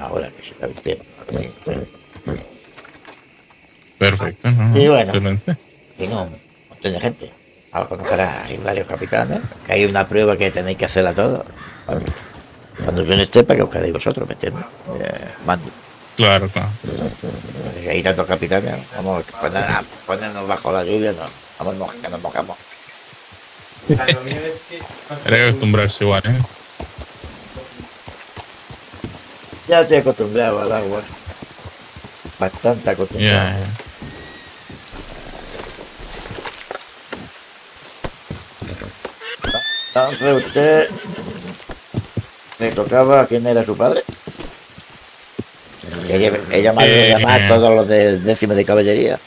ahora que se está vistiendo. Sí, sí. Perfecto, ¿no? Y bueno. Excelente. Y no, un montón de gente. Ahora conocerá, hay varios capitanes, que hay una prueba que tenéis que hacerla todos. Cuando yo no esté, para que os quedéis vosotros, ¿me entiendes? Eh, mando. Claro, claro. Si hay tantos capitanes, vamos a poner- a ponernos bajo la lluvia, no, vamos a mojar, que nos mojamos. Hay que acostumbrarse igual, ¿eh? Ya estoy acostumbrado al agua. Bastante acostumbrado. ya. Entonces usted le tocaba a quién era su padre. Ella, ella me Eh, llamaba a todos los del décimo de caballería.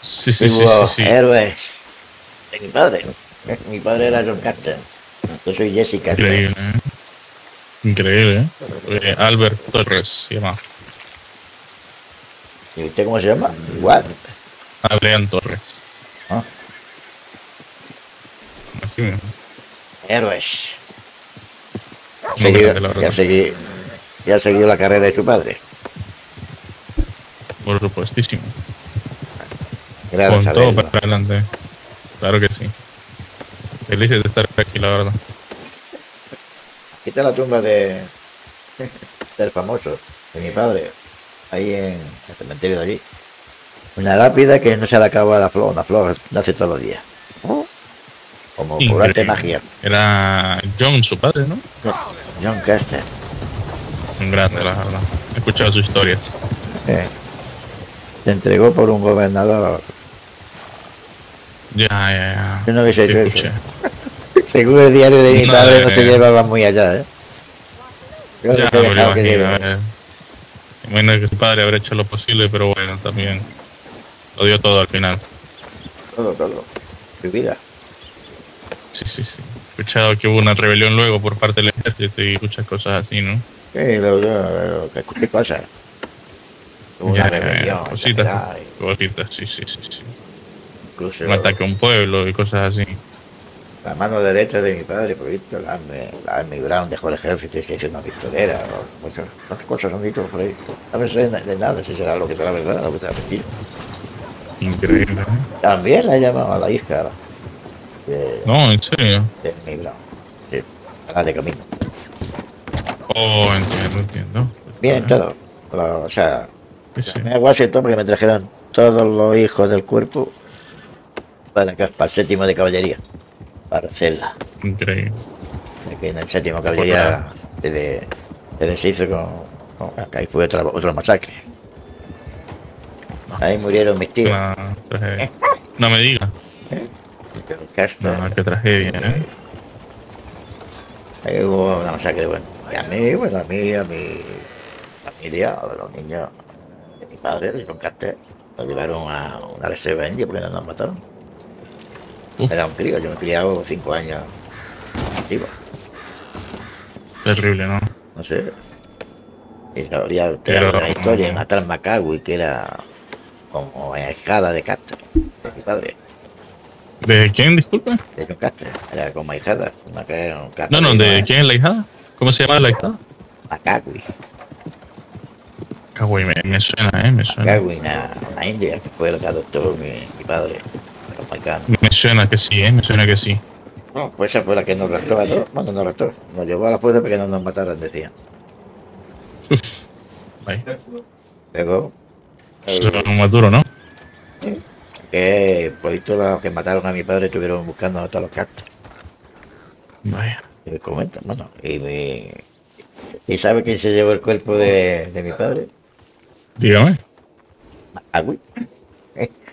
Sí, sí, sí, sí. héroes de mi padre. Mi padre era John Carter. Yo soy Jessica. Increíble, ¿eh? Increíble, ¿eh? Eh, Albert Torres se llama. ¿Y usted cómo se llama? Igual. Adrián Torres. Ah. Así mismo. Héroes. No, Seguido- ya, seguí, ya siguió la carrera de su padre. Por supuestísimo. Gracias Con todo para adelante. Claro que sí. Felices de estar aquí, la verdad. Está la tumba de del famoso, de mi padre, ahí en el cementerio de allí. Una lápida que no se le acaba la flor, una flor nace todos los días. Como por arte magia. Era John, su padre, ¿no? John Caster. Un grande, la verdad. He escuchado sus historias. eh, Se entregó por un gobernador. Ya, ya, ya. Yo no hubiese Sí, hecho eso. Según el diario de mi padre no eh, se llevaba muy allá, ¿eh? Yo Ya, no lo dejado que imagino. eh. Imagino que su padre habrá hecho lo posible, pero bueno, también lo dio todo al final. Todo, todo. Su vida. Sí, sí, sí. He escuchado que hubo una rebelión luego por parte del ejército y muchas cosas así, ¿no? Sí, lo, lo, lo- que escuché cosas. Hubo una Ya, rebelión, cositas, cositas, sí, sí, sí, sí. incluso Un ataque a un pueblo y cosas así. La mano derecha de mi padre, por visto, la Army, Brown dejó el ejército y se hizo una pistolera, o muchas, muchas cosas han dicho por ahí. A veces de, de nada, si será lo que será verdad, lo que será mentira. Increíble, ¿eh? También la llamaba a la hija de, No, en serio. de Army Brown. Sí, la de camino. Oh, entiendo, entiendo. Bien, todo. Lo- o sea, Sí, sí. me a Washington porque me trajeron todos los hijos del cuerpo para acá, para el séptimo de caballería, para hacerla. Increíble. que en el séptimo caballería desde, desde se hizo con, con- acá fue otra, otra masacre. Ahí murieron mis tíos. No me digas. Castro. No, qué tragedia, ¿eh? Ahí hubo una masacre, bueno. Y a mí, bueno, a mí, a mi familia, a los niños de mi padre, de John Caster, nos llevaron a una reserva india porque no nos mataron. Era un crío, yo me he criado cinco años Terrible, ¿no? no sé. Y sabría usted Pero- alguna historia, matar Macawi, que era como ahijada de Caster, de mi padre, ¿De quién, disculpe? de John Caster, era como ahijada. una No, no, ¿de una- quién es la hijada? ¿Cómo se llama la hijada? Macawi. Cagüey, me, me suena, ¿eh? Me suena. La, la India, que fue el que adoptó mi, mi padre, Me suena que sí, ¿eh? Me suena que sí. No, pues esa fue la que nos arrastró a todos. Bueno, nos arrastró. Nos llevó a la fuerza para que no nos mataran, decían. Uf. Vaya. Luego, Eso es más duro, ¿no? que por visto los que mataron a mi padre estuvieron buscando a todos los castos. Vaya. Y me comentan, bueno, y me... ¿Y sabe quién se llevó el cuerpo de, de mi padre? Dígame. Agui.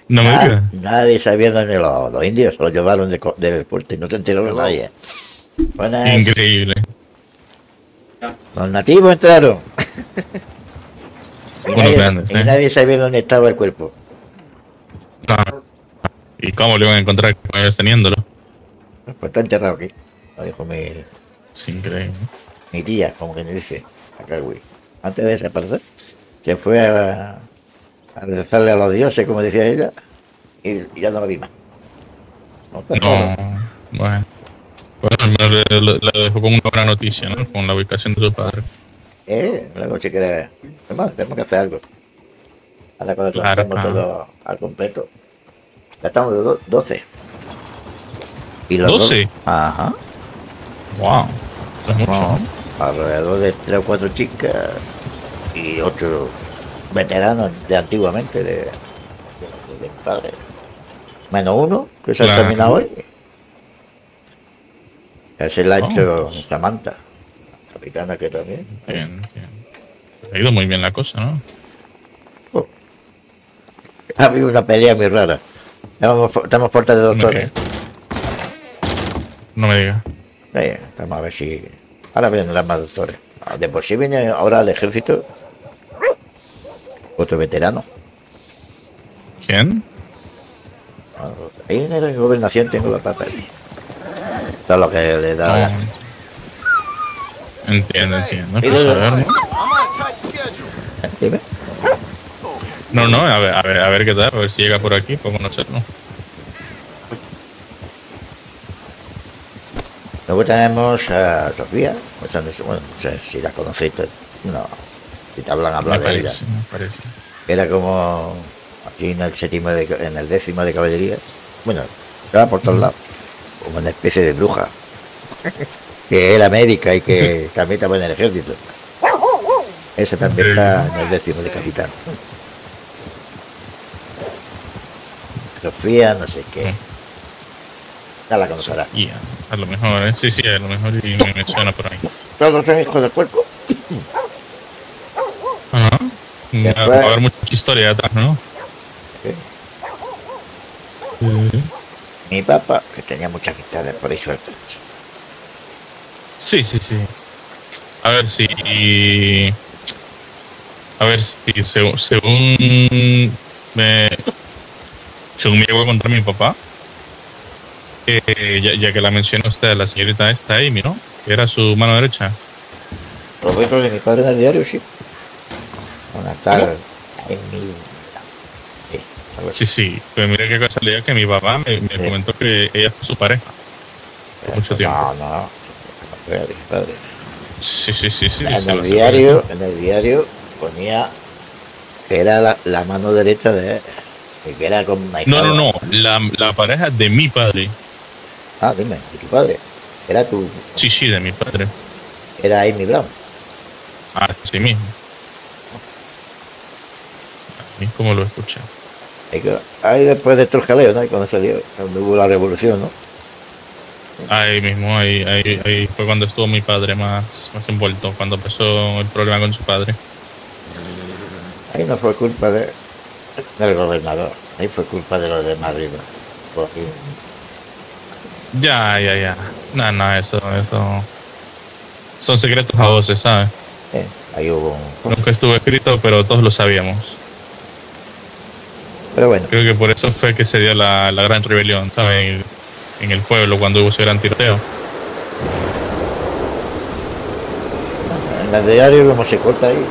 No me Ah, digas. nadie sabía dónde los, los indios lo llevaron de del puerto y no se enteró de nadie. Buenas. Increíble. Los nativos entraron. y, nadie, grandes, y ¿eh? nadie sabía dónde estaba el cuerpo. No. ¿Y cómo le van a encontrar teniéndolo? Pues está enterrado aquí. Lo dijo mi, Es increíble. mi tía, como que me dice, acá, güey. Antes de desaparecer, se fue a, a rezarle a los dioses, como decía ella, y, y ya no lo vi más. No, está No, bueno. Bueno, le dejó como una buena noticia, ¿no? Con la ubicación de su padre. Eh, luego si quieres. Además, tenemos que hacer algo. Ahora cuando Claro, claro. todo al completo. Ya estamos de do- 12. Y los dos- 12. Ajá. Wow. Es mucho. No, ¿no? alrededor de 3 o 4 chicas y 8 veteranos de antiguamente de, de, padre. Menos uno que se ha Claro. examinado hoy. Ese la ha Oh. hecho Samantha, capitana que también. Bien, bien. Ha ido muy bien la cosa, ¿no? Ha habido una pelea muy rara. Estamos, puertas de doctores. No me digas. Eh, vamos a ver si. Ahora vendrán más doctores. Ah, De por sí viene ahora al ejército otro veterano. ¿Quién? Ah, Ahí en la gobernación tengo los papeles. Todo lo que le da. No. Entiendo, entiendo. Pues luego- a ver, ¿no? I'm on a tight schedule. Dime. No, no, a ver, a ver, a ver qué tal, a ver si llega por aquí, por conocerlo. Luego tenemos a Sofía. pues, no sé- bueno, no sé si la conocéis. pero No. Si te hablan, hablan de ella. parece, me parece. Era como aquí en el séptimo de, en el décimo de caballería. Bueno, estaba por todos lados. Como una especie de bruja. que era médica y que también estaba en el ejército. Ese también está en el décimo de capitán. Sofía, no sé qué. Ya la conocerá. A lo mejor, ¿eh? sí, sí, a lo mejor y me, me suena por ahí. Todos son hijos del cuerpo. Ajá. Después- Va a haber mucha historia atrás, ¿no? Sí. Sí. Mi papá, que tenía muchas amistades, por ahí suerte. Sí, sí, sí. A ver si. A ver si, seg- según. Me, según me llegó a contar mi papá, eh, ya, ya que la mencionó usted, la señorita esta Amy, ¿no? Que era su mano derecha. Los libros de mi padre en el diario, sí. Una tal. mi. Sí. Sí, sí. Pues mire qué casualidad que mi papá me, me Sí. comentó que ella fue su pareja. mucho tiempo. No, no. mi padre. Sí, sí, sí, sí. En el diario, en el diario ponía que era la, la mano derecha de él. Que era una No, no, no. La, la pareja de mi padre. Ah, dime, de tu padre. Era tu. Sí, sí, de mi padre. Era Amy Brown. Así mismo. Así como lo escuché. Ahí después de estos jaleos, ¿no? Y cuando salió, cuando hubo la revolución, ¿no? Ahí mismo, ahí, ahí, ahí fue cuando estuvo mi padre más, más envuelto, cuando empezó el problema con su padre. Ahí no fue culpa de, del gobernador. Ahí fue culpa de los de Madrid. ¿no? Ya, ya, ya. No, no, eso, eso. Son secretos a voces, ¿sabes? eh, ahí hubo un... Nunca estuvo escrito, pero todos lo sabíamos. Pero bueno, Creo que por eso fue que se dio la, la gran rebelión, ¿sabes? En, el pueblo, cuando hubo ese gran tiroteo. en el diario como se corta ahí.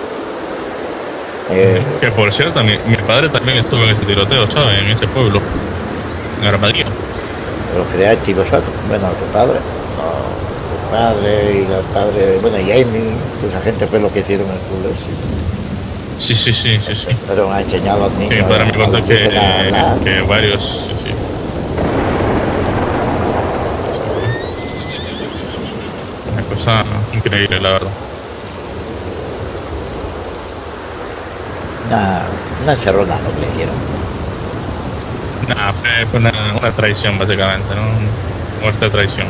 Eh, Que por cierto, mi, mi padre también estuvo en ese tiroteo, ¿sabes? En ese pueblo. En Armadillo. los creaste vosotros. Bueno, tu padre. No, tu padre y los padres, bueno, y Amy, esa gente fue lo que hicieron en el pueblo. Sí, sí, sí, sí, sí. Fueron a enseñar a los Sí, niños. mi padre me a contó los que, que varios. Sí, sí. Una cosa increíble, la verdad. Una, una encerrona lo que le hicieron. Nada, fue, fue una, una traición, básicamente, ¿no? Muerte de traición.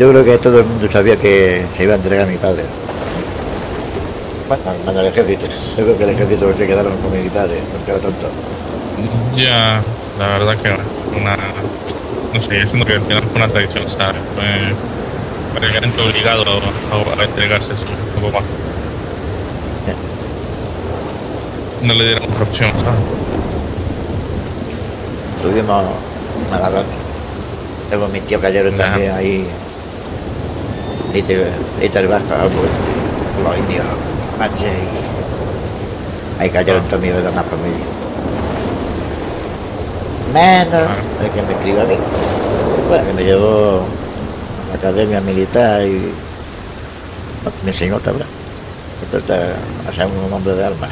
Yo creo que todo el mundo sabía que se iba a entregar a mi padre. Bueno, manda el ejército. Yo creo que el ejército se quedaron con militares, no quedó tonto. Ya, la verdad que una. No sé, siento que al final fue una traición, ¿sabes? Fue prácticamente obligado a, a entregarse a su, su papá. No le dieron otra opción, ¿sabes? Tuvimos mala racha. Luego mis tíos cayeron Ya. también ahí. Little, little Baja, pues, los indios, Apache y. Ahí cayeron todos mis demás familia. Menos el que me escribió a mí. Bueno, que me llevó a la academia militar y me enseñó a hablar. trata a ser un hombre de alma.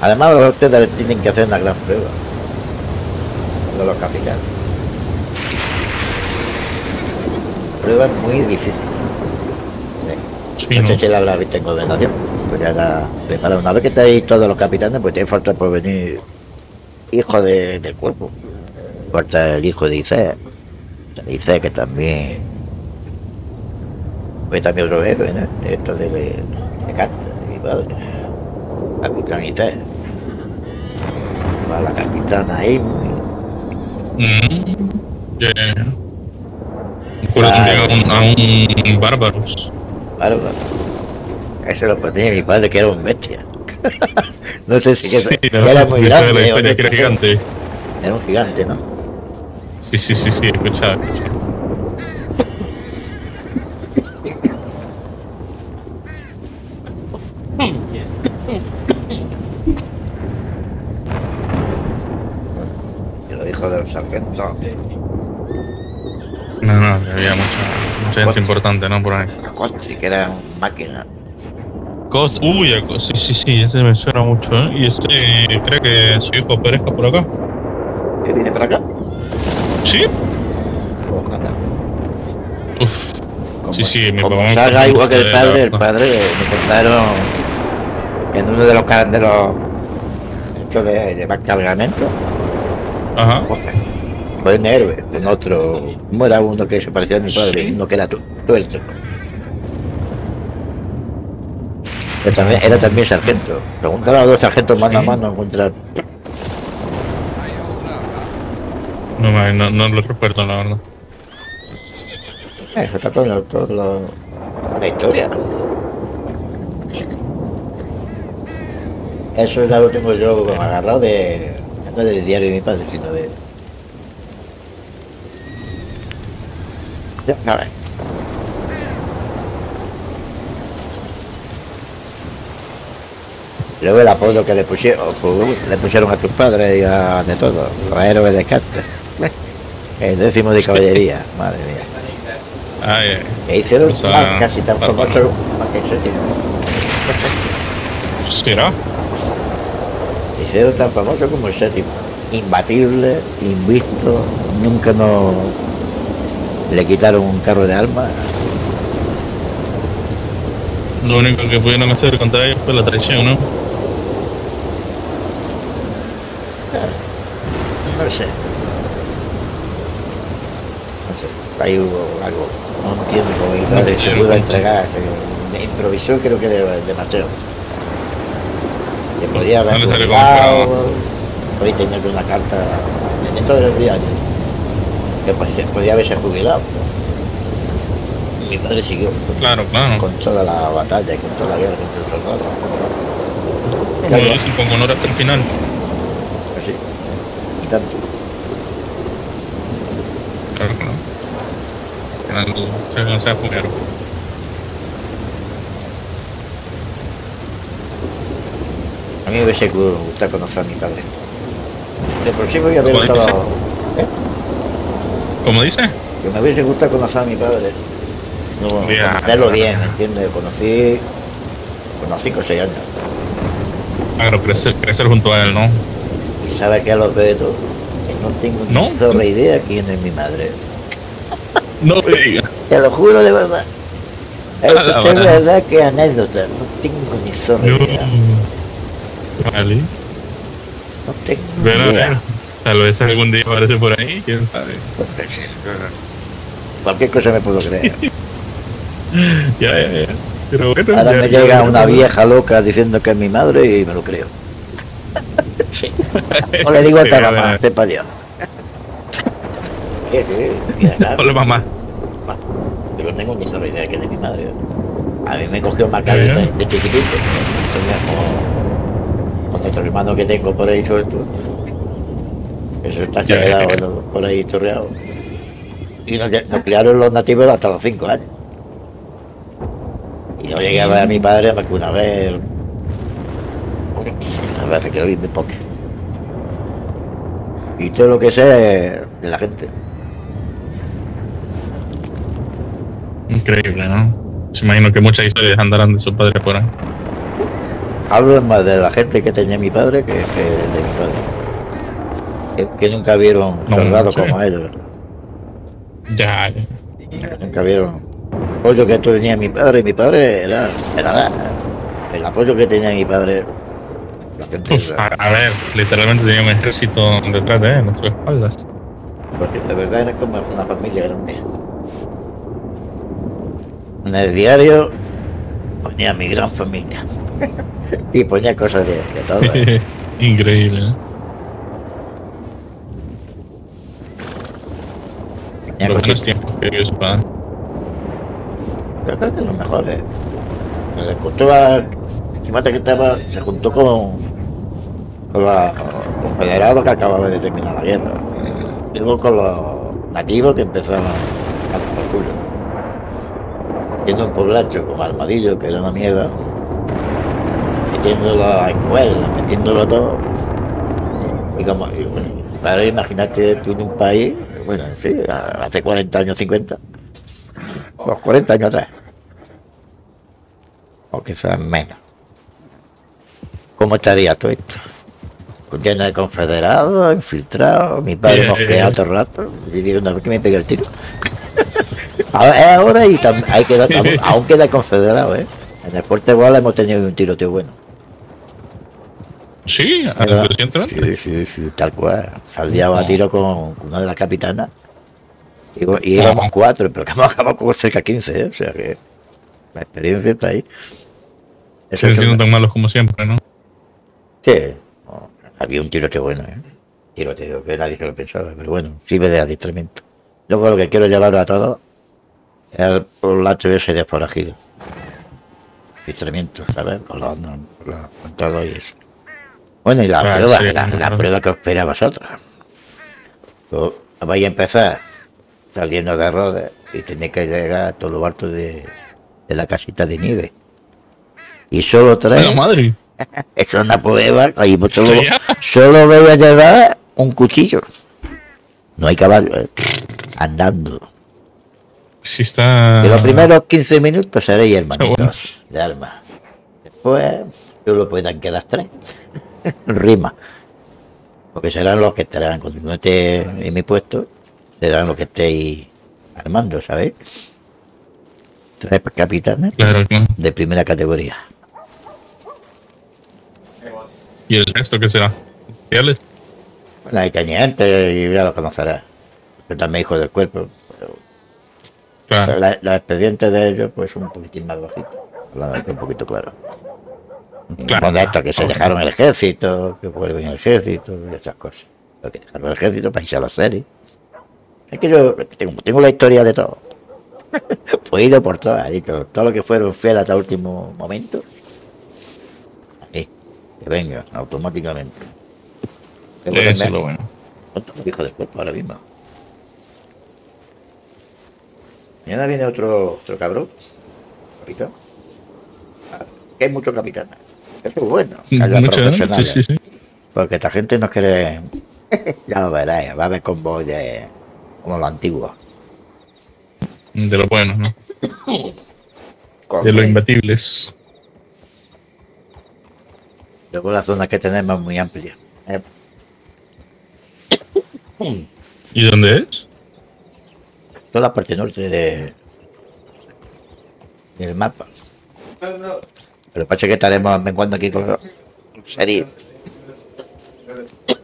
Además, los ustedes tienen que hacer una gran prueba de los capitanes. Prueba muy difícil. Sí, No ¿no? sé si la habrá visto en condenación. Pues ya la prepara. Una vez que estáis todos los capitanes, pues te falta por venir hijo de- del cuerpo. Falta el hijo de Isaac. Isaac que también. Pues también otro héroe, ¿no? Esto de, de, de Casta, mi padre. Capitán Isaac. Va la capitana ahí. Mm, yeah. Recuerdo también a un, a un Bárbaros. Bárbaro. Eso lo ponía mi padre, que era un bestia. no sé si que, Sí, que ¿no? era muy grande. que era sé. gigante. Era un gigante, ¿no? Sí, sí, sí, sí, escuchaba, escuchaba. Y lo dijo del sargento. No, no, había mucha, mucha gente importante, ¿no? Por ahí. Costri, que era una máquina. Cost, uy, sí, sí, sí, ese me suena mucho, ¿eh? Y ese cree que su hijo perezca por acá. ¿Que viene para acá? ¿Sí? Ojalá. Uf, Como, Sí, sí, mi como papá me contó igual que el de padre, el padre me contaron en uno de los de los esto de cargamento, ajá. Un héroe, con otro, ¿cómo era uno que se parecía a mi padre? Sí. Uno que era tu, tuerto. Que también, era también sargento. Preguntar a los dos sargentos mano a Sí. mano contra No, me- no, no lo recuerdo, la verdad. Eso está lo- todo lo- la historia. Eso ya lo tengo yo agarrado de. No del diario de mi padre, sino de. Ya, a ver. Luego el apodo que le pusieron, pues, le pusieron a tus padres y a de todo, los héroes de Casta. El décimo de caballería, madre mía. Ay, hicieron sea, más casi tan famoso que el séptimo. ¿será? Hicieron tan famoso como el séptimo. Imbatible, invisto, nunca no le quitaron un carro de alma. Lo único que pudieron hacer contra ellos fue la traición, ¿no? No sé. No sé. Ahí hubo algo. No entiendo cómo No se pudo entregar. Me improvisó creo que de, demasiado. Que podía haber No le salió como. Hoy tenía que una carta dentro del día que pues, podía haberse jubilado. Mi padre siguió Claro, claro. con toda la batalla y con toda la guerra contra los soldados. Como Claro, dicen, con honor hasta el final. pues sí. Y tanto. Claro, claro. Al final, se no se jugaron. A mí me hubiese gustado conocer a mi padre. De por sí voy a haber ¿Cómo estado. ¿Eh? ¿Cómo dice? Que me hubiese gustado conocer a mi padre. No, Ya, conocerlo ya, bien, ya. ¿entiendes? Conocí. Con 5 o 6 años. Claro, crecer, crecer junto a él, ¿no? Y sabe que a lo de todo. Que no tengo ¿No? ni zorra idea quién es mi madre. No te digas. Te lo juro de verdad. Es verdad. verdad que anécdota. No tengo ni zorra No. idea. Vale. No tengo Ven a idea. ver. Tal vez algún día aparece por ahí, quién sabe. Cualquier cosa me puedo creer. Ya, ya, ya. Pero bueno, Ahora ya- me llega ya- una vieja loca diciendo que es mi madre y me lo creo. O le digo a Sí, esta a ver. mamá, sepa Dios. Hola, mamá. Yo no tengo ni sola idea de quién es mi madre. A mí me cogió de, ya. de chiquitito. Entonces, como, con otro hermano que tengo por ahí suelto. Eso está se Ya, ha quedado bueno, por ahí torreado. Y nos, nos criaron los nativos hasta los 5 años. Y yo llegué a ver a mi padre más que una vez. La verdad es que lo vi muy poco. Y todo lo que sé de la gente. Increíble, ¿no? Se imagino que muchas historias andarán de su padre por ahí. Hablo más de la gente que tenía mi padre que, que de mi padre. Que, que nunca vieron No, soldados como ellos. Ya, ya. Nunca vieron el apoyo que tenía mi padre. Mi padre era, era nada. El apoyo que tenía mi padre. La gente, Uf, a, a ver, literalmente tenía un ejército detrás de él, en sus espaldas. porque de verdad era como una familia grande. En el diario ponía mi gran familia. y ponía cosas de, de todo. ¿eh? Increíble, ¿eh? Cositas. tiempos que padre. Yo creo que es lo mejor, ¿eh? Se juntó a... Que estaba, se juntó con, con los confederados que acababan de terminar la guerra. Y luego con los nativos que empezaron a tomar culo. Haciendo un poblacho como Armadillo, que era una mierda. Metiéndolo a escuelas, metiéndolo todo. Y como, y bueno, para imagínate tú en un país, bueno, sí, hace 40 años, 50, los 40 años atrás. O quizás menos. ¿Cómo estaría todo esto? Con lleno de confederados, infiltrados, mi padre Eh, mosqueado eh. todo el rato. Y digo, una vez que me pegue el tiro. ahora, ahora y hay que dar- aún, queda confederado, ¿eh? En el puerto igual hemos tenido un tiroteo bueno. Sí, ¿verdad? recientemente. Sí, sí, sí, tal cual. Salíamos a tiro con una de las capitanas. Y, y íbamos Ah. cuatro, pero que hemos acabado con cerca de 15, ¿eh? O sea que la experiencia está ahí. Eso Sí, es tan malos como siempre, ¿no? Sí, había un tiroteo bueno, ¿eh? Tiroteo que nadie se lo pensaba, pero bueno, sirve de adiestramiento. Luego lo que quiero llevarlo a todos es el polacho ese de forajido. Adiestramiento, ¿sabes? Con, los, con los- con todo y eso. Bueno, y la Ah, prueba, sí, la, prueba que os espera a vosotros. Vais a empezar saliendo de Rodes y tenéis que llegar a todo lo alto de, de la casita de nieve. Y solo tres. ¡Venga, madre! Eso es una prueba. Ahí pues solo, solo voy a llevar un cuchillo. No hay caballo, ¿eh? Andando. Sí está... Y los primeros 15 minutos seréis hermanitos bueno. de alma. Después, solo puedan quedar tres. Rima. Porque serán los que estarán, cuando no esté en mi puesto, serán los que estéis armando, ¿sabéis? Tres capitanes Claro, claro. de primera categoría. ¿Y el resto qué será? ¿Oficiales? Bueno, hay tenientes y ya lo conocerás. Yo también hijo del cuerpo. Pero Claro. la- los expedientes de ellos, pues un poquitín más bajitos. Hablando un poquito claro. Claro. Esto, que se dejaron el ejército, que vuelven al ejército y esas cosas. Lo que dejaron el ejército para irse a los series. Es que yo tengo, tengo la historia de todo. pues he ido por todas, dicho, todo lo que fueron fieles hasta el último momento. Ahí, que venga, automáticamente. Eso es lo bueno. ¿Cuántos hijos del cuerpo ahora mismo? Mañana viene otro, otro cabrón. Capitán. Ah, Que hay muchos capitanes. Eso es bueno. que haya Mucho. Sí, profesionales. sí, sí. Porque esta gente no quiere. ya lo veréis. Va a haber convoy de. como lo antiguo. De lo bueno, ¿no? De Convoy. lo imbatibles. Luego la zona que tenemos es muy amplia. Eh, ¿Y dónde es? toda la parte norte de. del mapa. Pero que pasa que estaremos menguando aquí con series.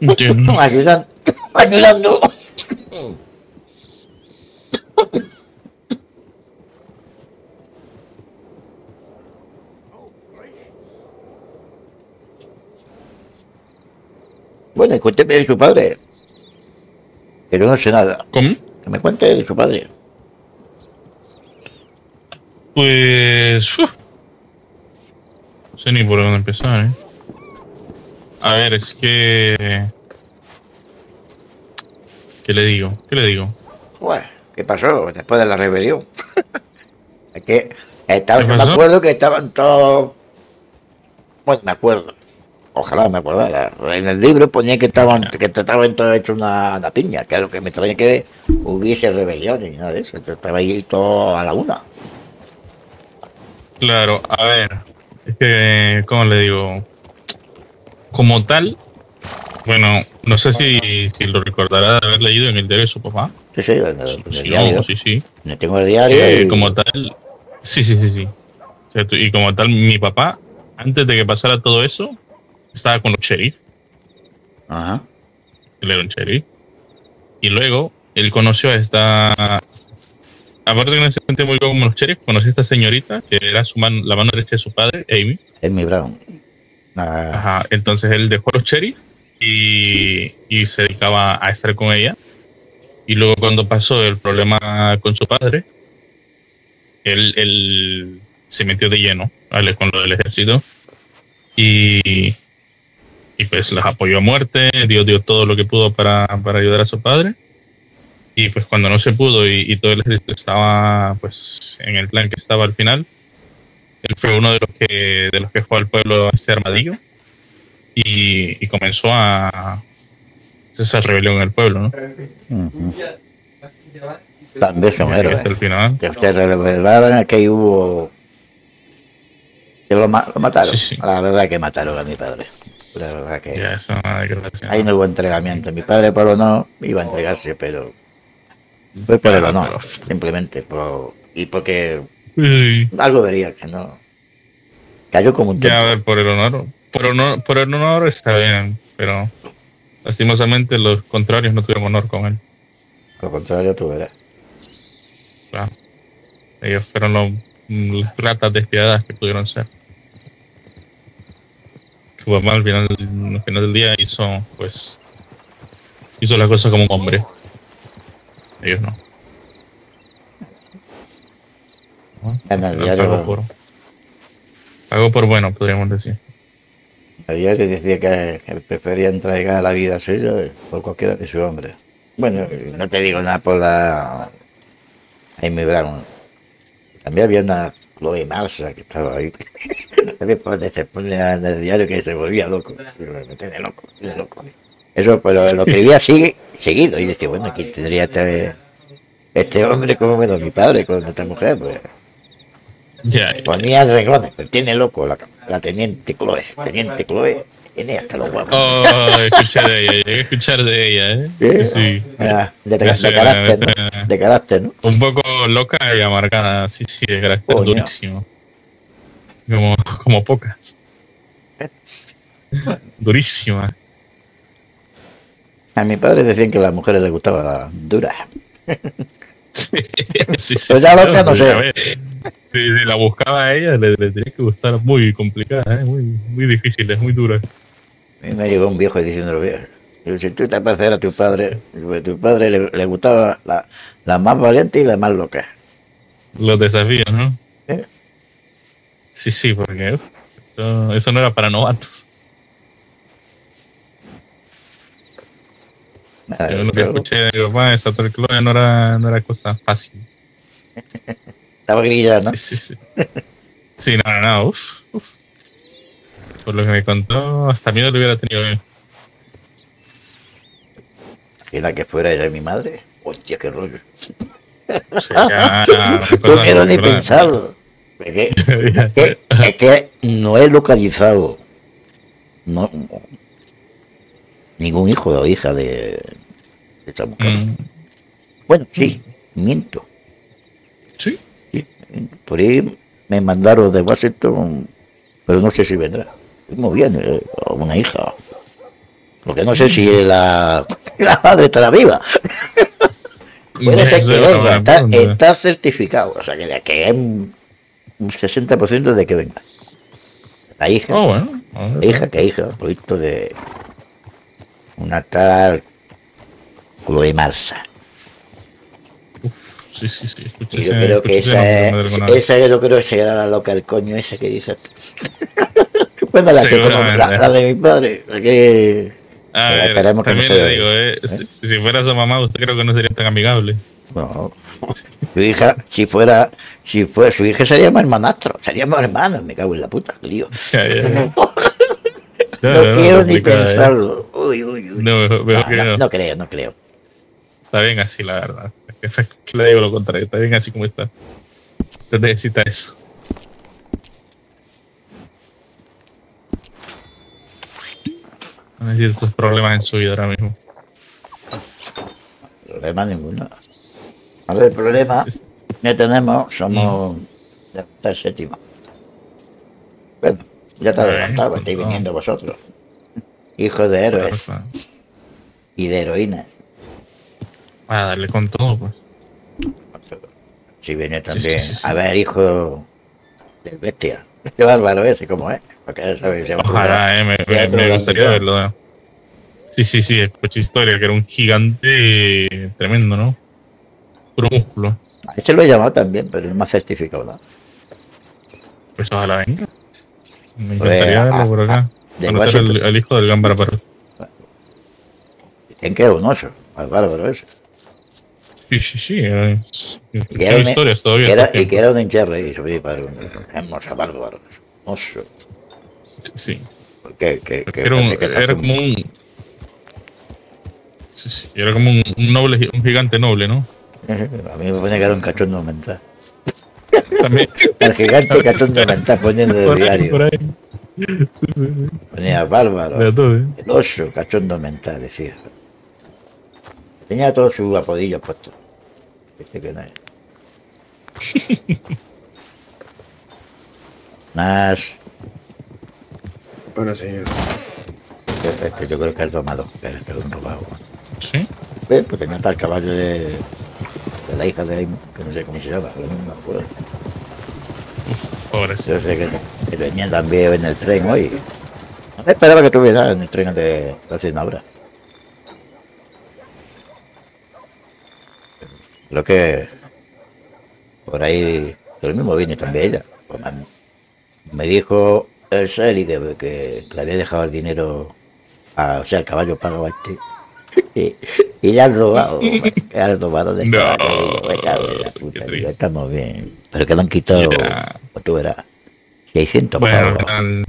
Entiendo. Ayudan, ayudando. Bueno, cuénteme de su padre. Yo no sé nada. ¿Cómo? Que me cuente de su padre. Pues. uf. No sé ni por dónde empezar, ¿eh? A ver, es que. ¿Qué le digo? ¿Qué le digo? Bueno, ¿qué pasó después de la rebelión? es que estaba, ¿Qué yo me acuerdo que estaban todos. Bueno, me acuerdo. Ojalá me acordara. En el libro ponía que estaban, que estaban todos hechos una, una piña, que es lo que me extraña que hubiese rebeliones y nada de eso. Entonces, estaba ahí todo a la una. Claro, a ver, es que, ¿cómo le digo? Como tal, bueno, no sé si, si lo recordará de haber leído en el diario de su papá. Sí, sí, en el, Sí, diario. no, sí, sí. No tengo el diario. Eh, y- como tal, sí, sí, sí, sí. O sea, tú- Y como tal, mi papá, antes de que pasara todo eso, estaba con los sheriff. Ajá. Él era un sheriff. Y luego, él conoció a esta. Aparte que no se sentía muy bien como los sheriff, conoció a esta señorita, que era su man- la mano derecha de su padre, Amy. Amy Brown. Ah, Ajá, entonces él dejó a los sheriff y, y se dedicaba a estar con ella. Y luego cuando pasó el problema con su padre, él, él se metió de lleno ¿vale? con lo del ejército y, y pues las apoyó a muerte, dio, dio todo lo que pudo para, para ayudar a su padre. Y pues cuando no se pudo y, y todo el ejército estaba pues en el plan que estaba al final, él fue uno de los que de los que fue al pueblo a este armadillo y, y comenzó a esa rebelión en el pueblo, ¿no? ujú. También son Y hasta héroes. el final. Que se revelaron que hubo. Que lo, ma- lo mataron. Sí, sí. La verdad que mataron a mi padre. La verdad que. Ya. Ahí no hubo entregamiento. Mi padre por honor iba a entregarse, pero fue por el honor, simplemente. Por, y porque algo vería que no. Cayó como un Ya, a tonto. ver, por el honor. Por, honor, por el honor está bien, pero lastimosamente los contrarios no tuvieron honor con él. Al contrario, tú verás. Claro. Ellos fueron los, las ratas despiadadas que pudieron ser. Su papá al final, al final del día hizo, pues, hizo las cosas como un hombre. Ellos no. En el Pagó diario, por, pagó por bueno, podríamos decir. el diario decía que, que prefería entregar la vida suya por cualquiera de sus hombres. Bueno, no te digo nada por la Amy Brown. También había una Chloe Marsa que estaba ahí. Después de se pone en el diario que se volvía loco. Me tiene loco, me tiene loco. Eso pues, lo, lo escribía así, seguido. Y decía, bueno, aquí tendría este, este hombre como menos mi padre con esta mujer. Pues ya. ponía reglones, pero tiene loco la, la teniente Chloe. Teniente Chloe tiene hasta los huevos. Oh, escuché de ella, llegué a escuchar de ella, ¿eh? Sí, sí. Ah, de, de- Ese- de carácter, ¿no? De carácter, ¿no? Un poco loca y amargada, sí, sí, de carácter durísimo. Como, como pocas. Durísima. A mi padre decían que a las mujeres les gustaba la dura. Sí, sí, sí. Pues ya loca no sé. Si si la buscaba a ella, le, le tenía que gustar muy complicada, ¿eh? muy, muy difícil, es muy dura. A mí me llegó un viejo diciendo, si tú te pareces a tu padre, a tu padre le, le gustaba la, la más valiente y la más loca. Los desafíos, ¿no? ¿Eh? Sí, sí, porque eso, eso no era para novatos. Nada, Yo lo que escuché de mi papá, esa Chloe no era, no era cosa fácil. estaba grillada, ¿no? Sí, sí, sí. Sí, no, no, no, uf, uf. Por lo que me contó, hasta miedo le hubiera tenido yo. Y la que fuera era mi madre. Hostia, qué rollo. Sí, ya, No quiero ni pensarlo. Es que- es que no he localizado no, ningún hijo o hija de, de esta mujer. Mm, Bueno, sí, miento. Sí, Sí, por ahí me mandaron de Washington, pero no sé si vendrá. Muy bien, eh, una hija. Lo que no sé si la, la madre estará viva. Puede ser que venga, está, certificado. O sea, que, que es un un 60% de que venga. La hija, Oh, bueno. la hija, que hija, proyecto de una tal Chloe Marsa. Sí, sí, sí. escuché Y yo creo que esa es, esa yo creo que será la loca del coño esa que dice. bueno, la que la, la de mi padre, la que A ver, esperemos que no también se- le digo, eh, si, si fuera su mamá, usted creo que no sería tan amigable. no, su hija, si fuera, si fuera, su hija seríamos hermanastro, seríamos hermanos, me cago en la puta, lío. Ya, ya, ya. no, quiero ni pensarlo. Uy, uy, uy. No, mejor que no, no creo, no creo. Está bien así, la verdad. Que le digo lo contrario, está bien así como está. Usted necesita eso. No necesita sus problemas en su vida ahora mismo. Problema ninguno. A ver, el problema que tenemos somos mm. de séptima. Bueno ya te adelantaba, estáis no. viniendo vosotros. Hijos de héroes y de heroínas. A darle con todo, pues. Si viene también sí, sí, sí. a ver, hijo del bestia. Qué bárbaro ese, como es. Porque ya sabes. Ojalá, eh, me, me- Teatro me gustaría verlo. eh. Sí, sí, sí, escuché historia, que era un gigante tremendo, ¿no? Puro músculo. A ese lo he llamado también, pero no me ha certificado nada. Pues ojalá venga. Me encantaría verlo por acá. de Conocer al, al hijo del Gambara Perro. Dicen que era un oso, al bárbaro ese. Sí, sí, sí. eh, es- Y que Tiene era un- historias Y todavía. era, y que era un encherre, y subí para un hermoso bárbaro. Oso. Sí. Que, que, que Era, un- era como un. Sí, sí, era como un, noble, un gigante noble, ¿no? A mí me pone que era un cachondo mental. También. El gigante cachondo mental poniendo de por ahí, por diario. ahí. Sí, sí, sí. Ponía bárbaro. De todo, ¿eh? El oso cachondo mental, decía. Tenía todos sus apodillos puestos. Este que no es. Nas. Bueno, señor. Este, este yo creo que es domado, que es que es un robado. Sí. Eh, pues tenía hasta el caballo de, de la hija de ahí, que no sé cómo se llama, no me acuerdo. Pobre. Yo sé que, que venía también en el tren hoy. No esperaba que estuviera en el tren de hace una hora. Creo que por ahí, que lo mismo viene también ella. Pues me, dijo el Sally que, que le había dejado el dinero, a, o sea, el caballo pagado a este. Y, y le han robado, le han robado de No, caballo. Digo, "Me cago en la puta", digo, estamos bien. Pero que lo han quitado, pues tú verás, 600 Bueno, pavos. al-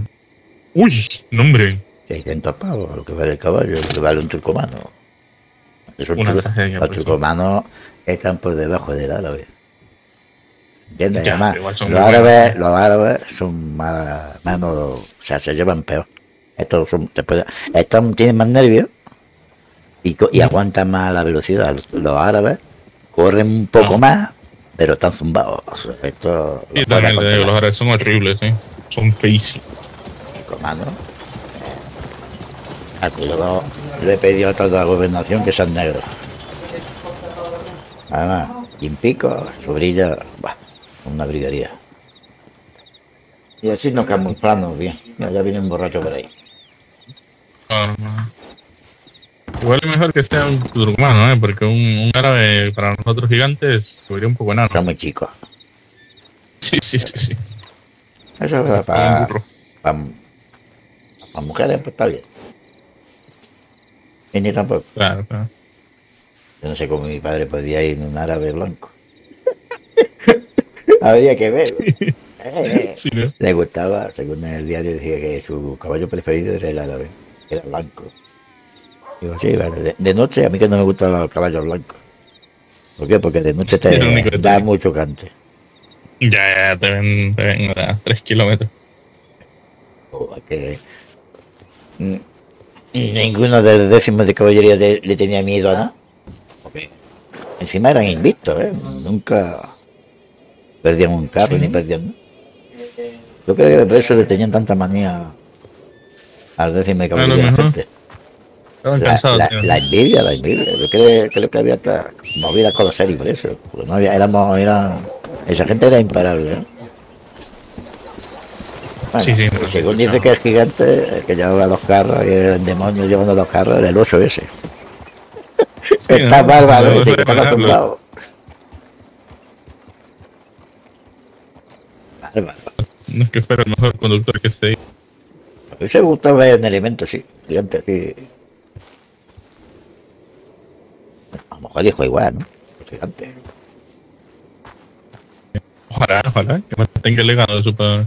Uy, nombre. 600 pavos, lo que vale el caballo, lo que vale un turcomano. Es un Una tragedia, los turcomanos están por debajo del árabe. ¿Entiendes? Ya, Además, los árabes, los árabes son más, menos, o sea, se llevan peor. Estos son, se puede- estos tienen más nervios y, y aguantan más la velocidad. Los, los árabes corren un poco Ah. más, pero están zumbados. Esto Sí, también le digo, los árabes son horribles, ¿eh? Son feísimos. comando. Luego le he pedido a toda la gobernación que sean negros. Además, sin pico, su brilla, bah, una brigaría. Y así nos camuflamos bien. Mira, ya viene un borracho por ahí. Ah, no. Igual es mejor que sea un turcomano, ¿eh? Porque un, un árabe para nosotros gigantes sería un poco enano. Son muy chicos. Sí, sí, sí, sí. Eso es para, para, para mujeres, pues está bien. Y ni tampoco. Claro, claro. Yo no sé cómo mi padre podía ir en un árabe blanco. Habría que ver. Eh, Sí, ¿no? Le gustaba, según el diario decía que su caballo preferido era el árabe, era blanco. Digo, sí, vale, de, de noche a mí que no me gustan los caballos blancos. ¿Por qué? Porque de noche te da mucho cante. Ya, ya, te ven, te ven a 3 kilómetros. O que mm, ninguno de los décimos de caballería de- le tenía miedo a nada. Porque encima eran invictos, ¿eh? Nunca perdían un carro Sí. ni perdían nada. Yo creo que por eso le tenían tanta manía al décimo de A lo caballería. gente. La, la- la envidia, la envidia. Yo creo, creo que había hasta movidas con los series por eso. Porque no había, éramos, era, esa gente era imparable. ¿eh? Bueno, Sí, sí, no, según sí, dice que el gigante, el que llevaba los carros y el demonio llevando los carros, era el oso ese. Sí, Está ¿no? bárbaro No ese que estaba tumbado. Bárbaro. No es que fuera el mejor conductor que esté ahí. A mí me gusta ver un elemento así, gigante así. A lo mejor hijo igual, ¿no? El gigante. Ojalá, ojalá, que mantenga el legado de su padre.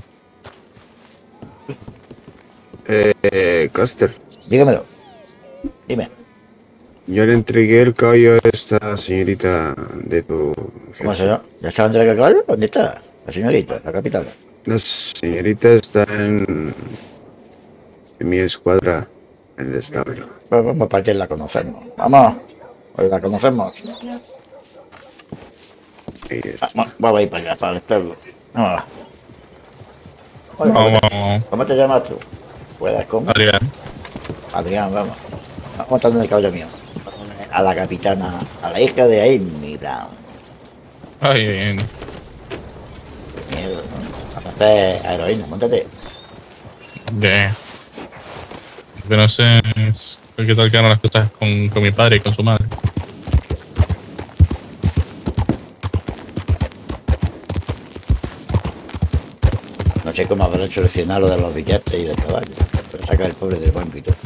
Eh, Caster, Dígamelo. Dime. yo le entregué el caballo a esta señorita de tu ¿Cómo se llama? ¿Ya se va a entregar el caballo? ¿Dónde está? La señorita, la capitana. La señorita está en, en mi escuadra. en el establo. Pues vamos para que la conocemos. Vamos. Pues la conocemos. Vamos, vamos a ir para allá, para el establo. Vamos. Oye, Vamos, vamos. ¿Cómo te llamas tú? Puedes comer. Adrián. Adrián, vamos. Vamos montando en el caballo mío. A la capitana, a la hija de Amy Brown. Ay, bien. Qué miedo, ¿no? Vamos a hacer a heroína, montate. Bien. Lo que no sé es qué tal quedaron las cosas con, con mi padre y con su madre. No sé cómo habrán solucionado lo de los billetes y del caballo. Pero saca el pobre del banco y todo.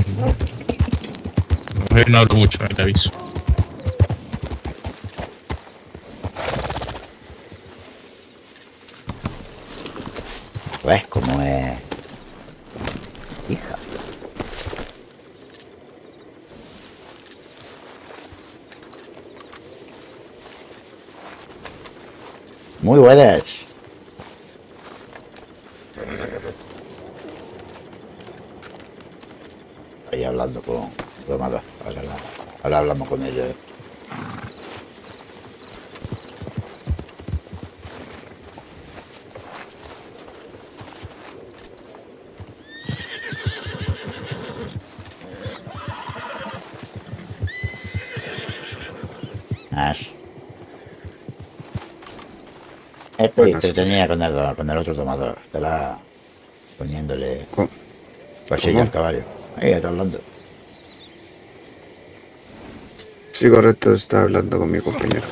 Hoy no hablo mucho, eh, te aviso. ¿Ves cómo es? Hija. Muy buenas. Ahí hablando con Amada. Ahora, ahora hablamos con ella. ¿eh? Ah, sí. Este Bueno, se sí. tenía con el, con el otro tomador. Estaba poniéndole ¿Cómo? pasillo ¿Cómo? al caballo. Ahí está hablando. Sí, correcto, está hablando con mi compañero.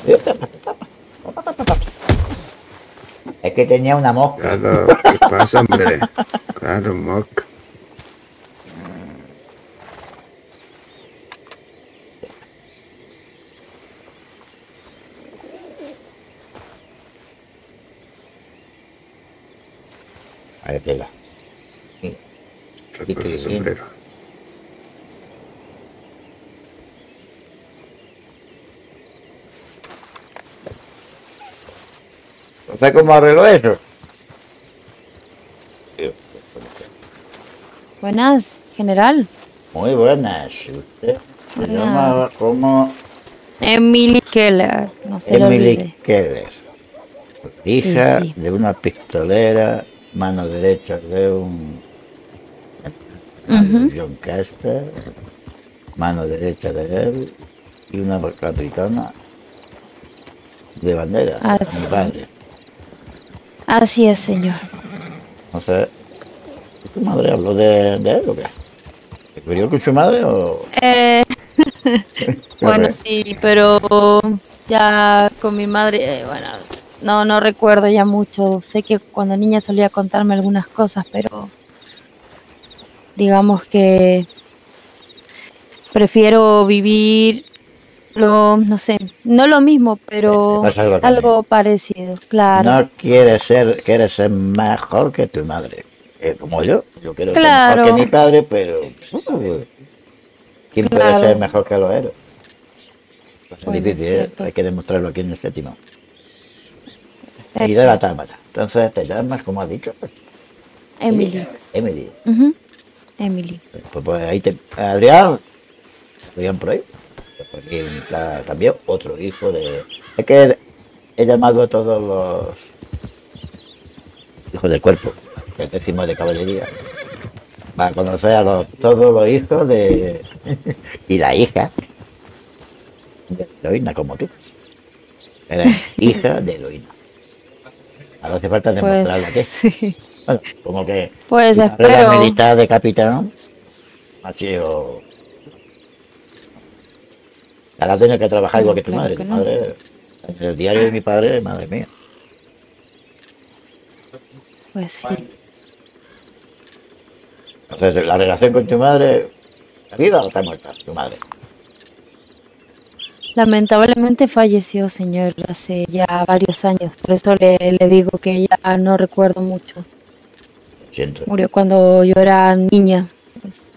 Es que tenía una mosca. Claro, ¿qué pasa, hombre? Claro, Mock. Ahí tela. Sí. Recuerdo el sombrero. ¿Usted cómo arregló eso? Buenas, general. Muy buenas. Usted se Buenas. llama como Emily Keller, no se Emily. Keller. Hija sí. de una pistolera, mano derecha de un Ujú. John Caster, mano derecha de él y una capitana de bandera. Ah, mi padre. Así es, señor. No sé. ¿Tu madre habló de, de él o qué? ¿Se crió con su madre o.? Eh, bueno, sí, pero ya con mi madre, eh, bueno, no, no recuerdo ya mucho. Sé que cuando niña solía contarme algunas cosas, pero digamos que prefiero vivir lo, no sé, no lo mismo, pero Te pasa algo parecido, claro. No quieres ser, quieres ser mejor que tu madre. Eh, como yo. Yo quiero ser mejor que mi padre, pero. uh, ¿Quién puede ser mejor que lo héroes? Pues es Pues es difícil, ¿eh? Hay que demostrarlo aquí en el séptimo. Y de la támara. Entonces te llamas, como has dicho. Pues, Emily. Emily. Emily. Pues, pues ahí te. Adrián. Adrián por ahí. Pues aquí está también otro hijo de. Es que he llamado a todos los hijos del cuerpo, que decimos de caballería. Para conocer a los- todos los hijos de. y la hija de Eloína, como tú. Eres hija de Eloína. Ahora hace falta Pues demostrarlo aquí. sí. Bueno, como que Pues la espero. militar de capitán ha sido. Ahora tenido que trabajar igual que tu Claro madre. que Tu no. madre, el diario de mi padre, madre mía. Pues sí. Entonces, la relación con tu madre, ¿está viva o está muerta? Tu madre. Lamentablemente falleció, señor, hace ya varios años. Por eso le, le digo que ya no recuerdo mucho. Siento. Murió cuando yo era niña. pues.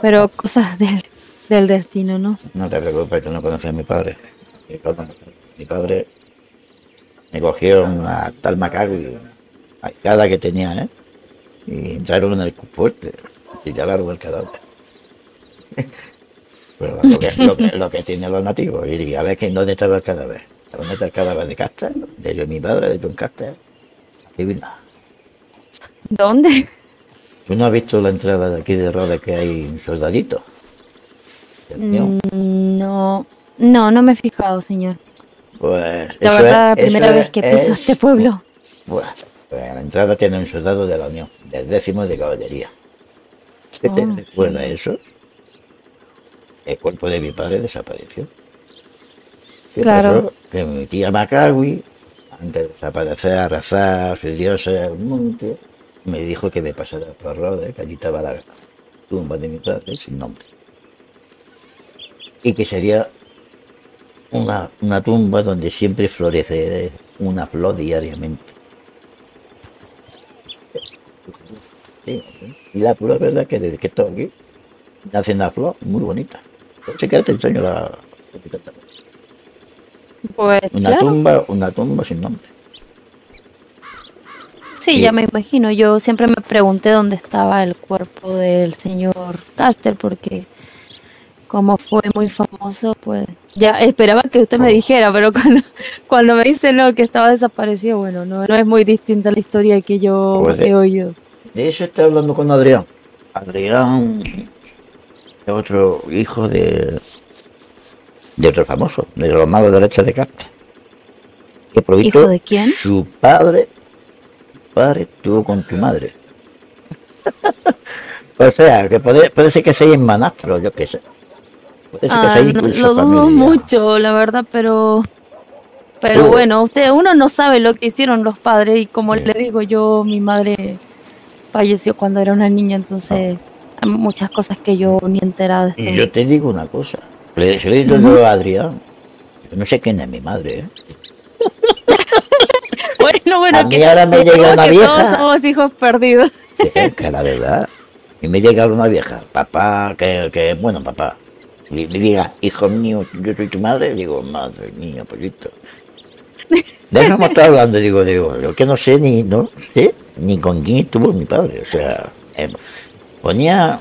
Pero cosas del, del destino, ¿no? No te preocupes, tú no conoces a mi padre. Mi padre me cogió una tal macaco y cada que tenía, ¿eh? Y entraron en el fuerte y llevaron el cadáver. Pero lo que, lo, que, lo que tienen los nativos. Y digo, a ver dónde estaba el cadáver. ¿Dónde está el cadáver de Caster? De yo, mi padre, de John Caster. Adivina. ¿Dónde? ¿Tú no has visto la entrada de aquí de Rhodes que hay un soldadito? Mm, No, no, no me he fijado, señor. Pues. La verdad, es- primera eso vez que piso es- este pueblo. Bueno, pues a la entrada tiene un soldado de la Unión, del décimo de caballería. ¿Qué te Oh, recuerda eso? El cuerpo de mi padre desapareció. ¿Qué Claro. pasó? Que mi tía Macawi, antes de desaparecer, arrasar sus dioses al monte, me dijo que me pasara por Rhodes, que allí estaba la tumba de mi padre, sin nombre. Y que sería una, una tumba donde siempre florece una flor diariamente. Y la pura verdad que desde que estoy aquí, nace una flor muy bonita. Si quieres te enseño la Pues una claro. tumba, una tumba sin nombre. Sí, ya me imagino. Yo siempre me pregunté dónde estaba el cuerpo del señor Caster porque como fue muy famoso, pues ya esperaba que usted me dijera, pero cuando, cuando me dice no, que estaba desaparecido, bueno, no, no es muy distinta la historia que yo Pues, he oído. De eso estoy hablando con Adrián. Adrián otro hijo de de otro famoso, de los magos de leche de Casta. Que por visto, ¿Hijo de quién? Su padre, su padre estuvo con tu madre. o sea, que puede, puede ser que sea hermanastro, yo qué sé. Puede ser que Ah, incluso lo dudo familia. mucho, la verdad, pero pero Uh. bueno, usted uno no sabe lo que hicieron los padres y como le digo yo, mi madre falleció cuando era una niña, entonces hay muchas cosas que yo ni enterada estoy. Y yo te digo una cosa. Le he dicho yo a Adrián. Yo no sé quién es mi madre, ¿eh? Bueno, bueno, A mí que, ahora me llega todos- una que vieja. todos somos hijos perdidos. Que, que la verdad. Y me llega una vieja, papá, que, que bueno, papá. Y me diga, hijo mío, yo soy tu madre. Digo, madre mía, pollito. De eso hemos estado hablando, digo, digo, yo que no sé ni, no sé, ni con quién estuvo mi padre. O sea, eh, ponía,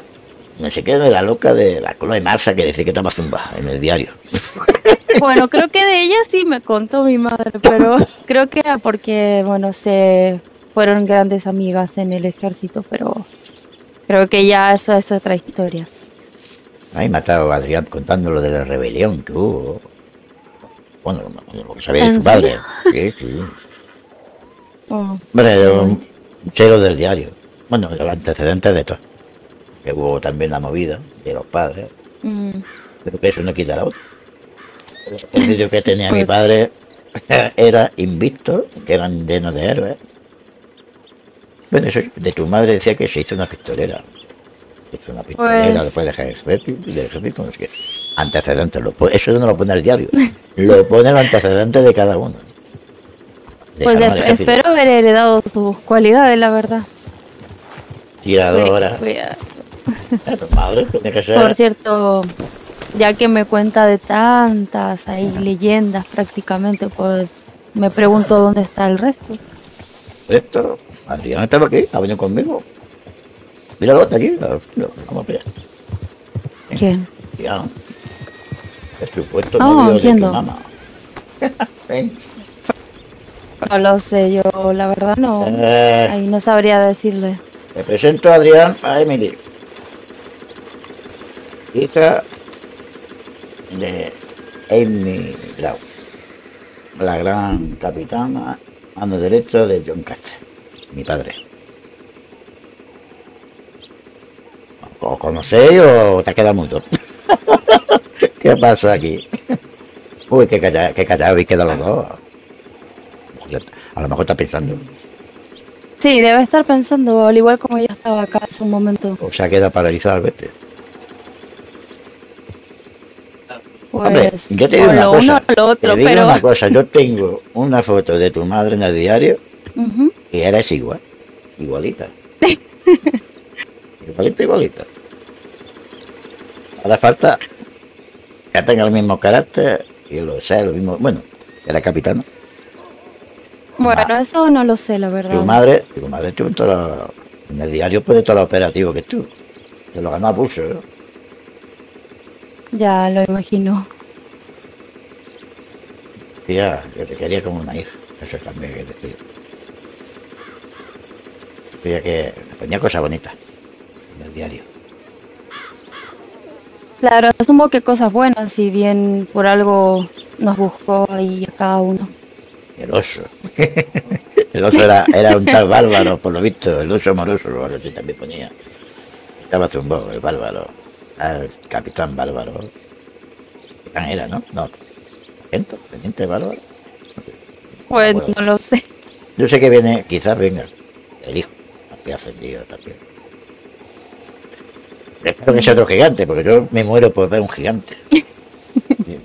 no sé qué, de la loca de la cola de Marsa que decía que estaba zumba en el diario. Bueno, creo que de ella sí me contó mi madre, pero creo que era porque, bueno, se fueron grandes amigas en el ejército, pero creo que ya eso es otra historia. Ahí matado a Adrián contando lo de la rebelión que hubo. Bueno, lo que sabía de ¿En su padre. Sí, sí. Oh, un chero del diario. Bueno, el antecedente de todo. Que hubo también la movida de los padres. mm, Pero que eso no quita la otra. El vídeo que tenía mi Pues- padre era invicto, que eran llenos de héroes. Bueno, eso de tu madre decía que se hizo una pistolera. Se hizo una pistolera Pues- después del ejército, del ejército, no sé qué. Antecedentes, lo eso no lo pone el diario. lo pone el antecedente de cada uno. Pues espero haber heredado sus cualidades, la verdad. Tiradora. Voy a- Madre, tiene que ser. Por cierto, ya que me cuenta de tantas ahí leyendas prácticamente, pues me pregunto dónde está el resto. Esto, Adrián estaba aquí, ha venido conmigo. Míralo, está aquí. lo- lo- Vamos a. ¿Quién? Ya. El supuesto Oh, novio de tu entiendo. Ven. No lo sé, yo la verdad no. Eh, Ahí no sabría decirle. te presento a Adrián a Emily. Hija de Amy Lau. La gran capitana, mano derecha de John Caster, mi padre. ¿Os conocéis o te has quedado mudo? ¿Qué pasa aquí? Uy, qué callado, qué callado habéis quedado los dos. A lo mejor está pensando. Sí, debe estar pensando, al igual como yo estaba acá hace un momento. O se ha quedado paralizado al verte. Pues, Hombre, yo te digo una cosa. otro, te digo pero. una cosa. Yo tengo una foto de tu madre en el diario y eres igual. Igualita. igualita, igualita. Ahora falta que tenga el mismo carácter y lo sea, lo mismo. Bueno, era capitano. Bueno, eso no lo sé, la verdad. Tu madre, tu madre estuvo en, en el diario pues de todo lo operativo que estuvo. Se lo ganó a pulso. ¿eh? Ya lo imagino. Decía que te quería como una hija. Eso también que decía. Decía que tenía cosas bonitas en el diario. Claro, asumo que cosas buenas, si bien por algo nos buscó ahí a cada uno. El oso. el oso era, era un tal bárbaro, por lo visto. El oso amoroso, o algo así también ponía. Estaba zumbado, el bárbaro. El capitán bárbaro. Capitán era, ¿no? No. ¿Teniente? ¿Teniente bárbaro? Pues Bueno. no lo sé. Yo sé que viene, quizás venga el hijo, ascendido también. Espero que sea otro gigante, porque yo me muero por ver un gigante.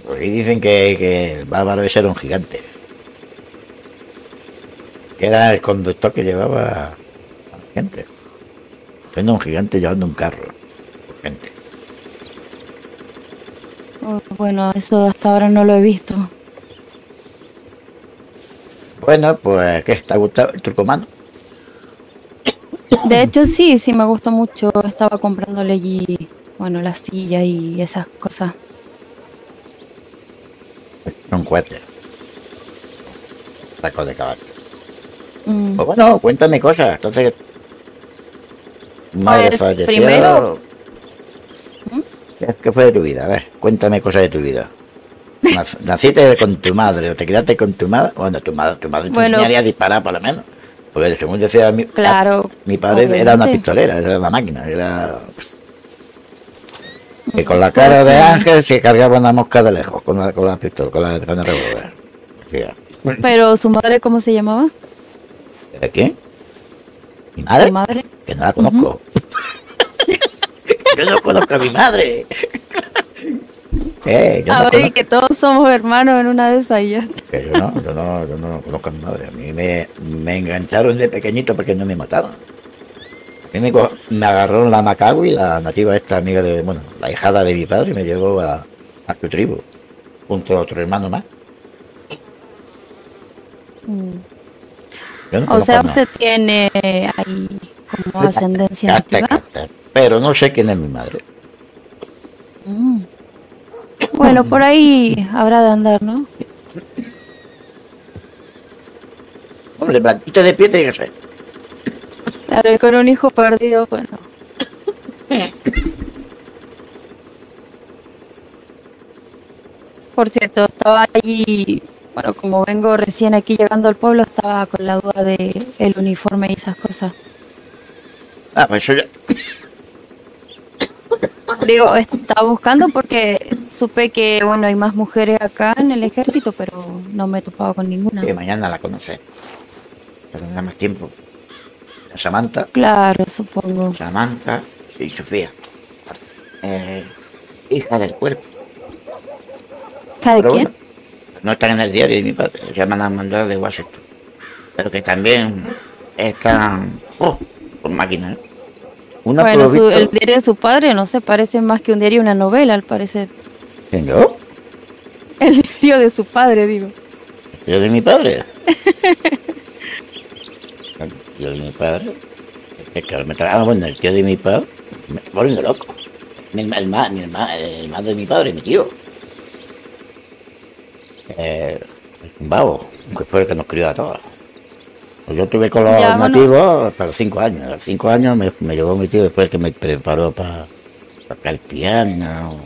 Porque dicen que, que el bárbaro ese era un gigante. Que era el conductor que llevaba a la gente. Siendo un gigante llevando un carro. Gente. Bueno, eso hasta ahora no lo he visto. Bueno, pues, ¿qué? ¿Te ha gustado el turcomano? De hecho, sí, sí me gustó mucho. Estaba comprándole allí, bueno, la silla y esas cosas. Un cohete. Saco de caballo. Mm, Pues bueno, cuéntame cosas. Entonces, madre Pues, primero- ¿Qué- ¿Qué fue de tu vida? A ver, cuéntame cosas de tu vida. Nac- ¿Naciste con tu madre o te criaste con tu madre? Bueno, tu madre, tu madre te Bueno. enseñaría a disparar por lo menos. Porque según decía mi, Claro, mi padre era una obviamente. pistolera, era una máquina, era... Que con la cara de sí. ángel se cargaba una mosca de lejos, con la, con la pistola, con, la, con el revólver. Pero su madre, ¿cómo se llamaba? ¿De quién? ¿Mi madre? Su madre. Que no la conozco. Yo no conozco a mi madre. eh, yo A no ver, que todos somos hermanos en una de esas ya que yo no, yo no, yo no conozco a mi madre. A mí me, me engancharon de pequeñito porque no me mataron. A mí me, me agarró la Macagui, la nativa esta amiga de, bueno, la hijada de mi padre, y me llevó a, a su tribu, junto a otro hermano más. No O sea, usted tiene ahí como ascendencia nativa. Pero no sé quién es mi madre. Mm. Bueno, por ahí habrá de andar, ¿no? Hombre, blanquita de pie tiene que ser. Claro, y con un hijo perdido, bueno. Por cierto, estaba allí, bueno, como vengo recién aquí llegando al pueblo, estaba con la duda de el uniforme y esas cosas. Ah, pues eso ya. Digo, estaba buscando porque supe que, bueno, hay más mujeres acá en el ejército, pero no me he topado con ninguna. Que mañana la conoce. Pero más tiempo. Samantha, Claro, supongo. Samantha y Sofía. Eh, hija del cuerpo. ¿Cada de Pero quién? bueno, no están en el diario de mi padre. Se llaman las mandadas de Washington. Pero que también están. Oh, con máquinas. ¿eh? Una Bueno, su- el diario de su padre no se parece más que un diario y una novela, al parecer. ¿Quién, yo? El diario de su padre, digo. Yo de mi padre. Yo de mi padre. Es que me tra- ah, bueno, el tío de mi padre. Me volviendo loco. Mi, el, mi herma- el hermano de mi padre, mi tío. Eh, un babo, que fue el que nos crió a todos. Pues yo estuve con los Ya, bueno. nativos hasta los cinco años. A los cinco años me, me llevó mi tío después que me preparó para tocar el piano.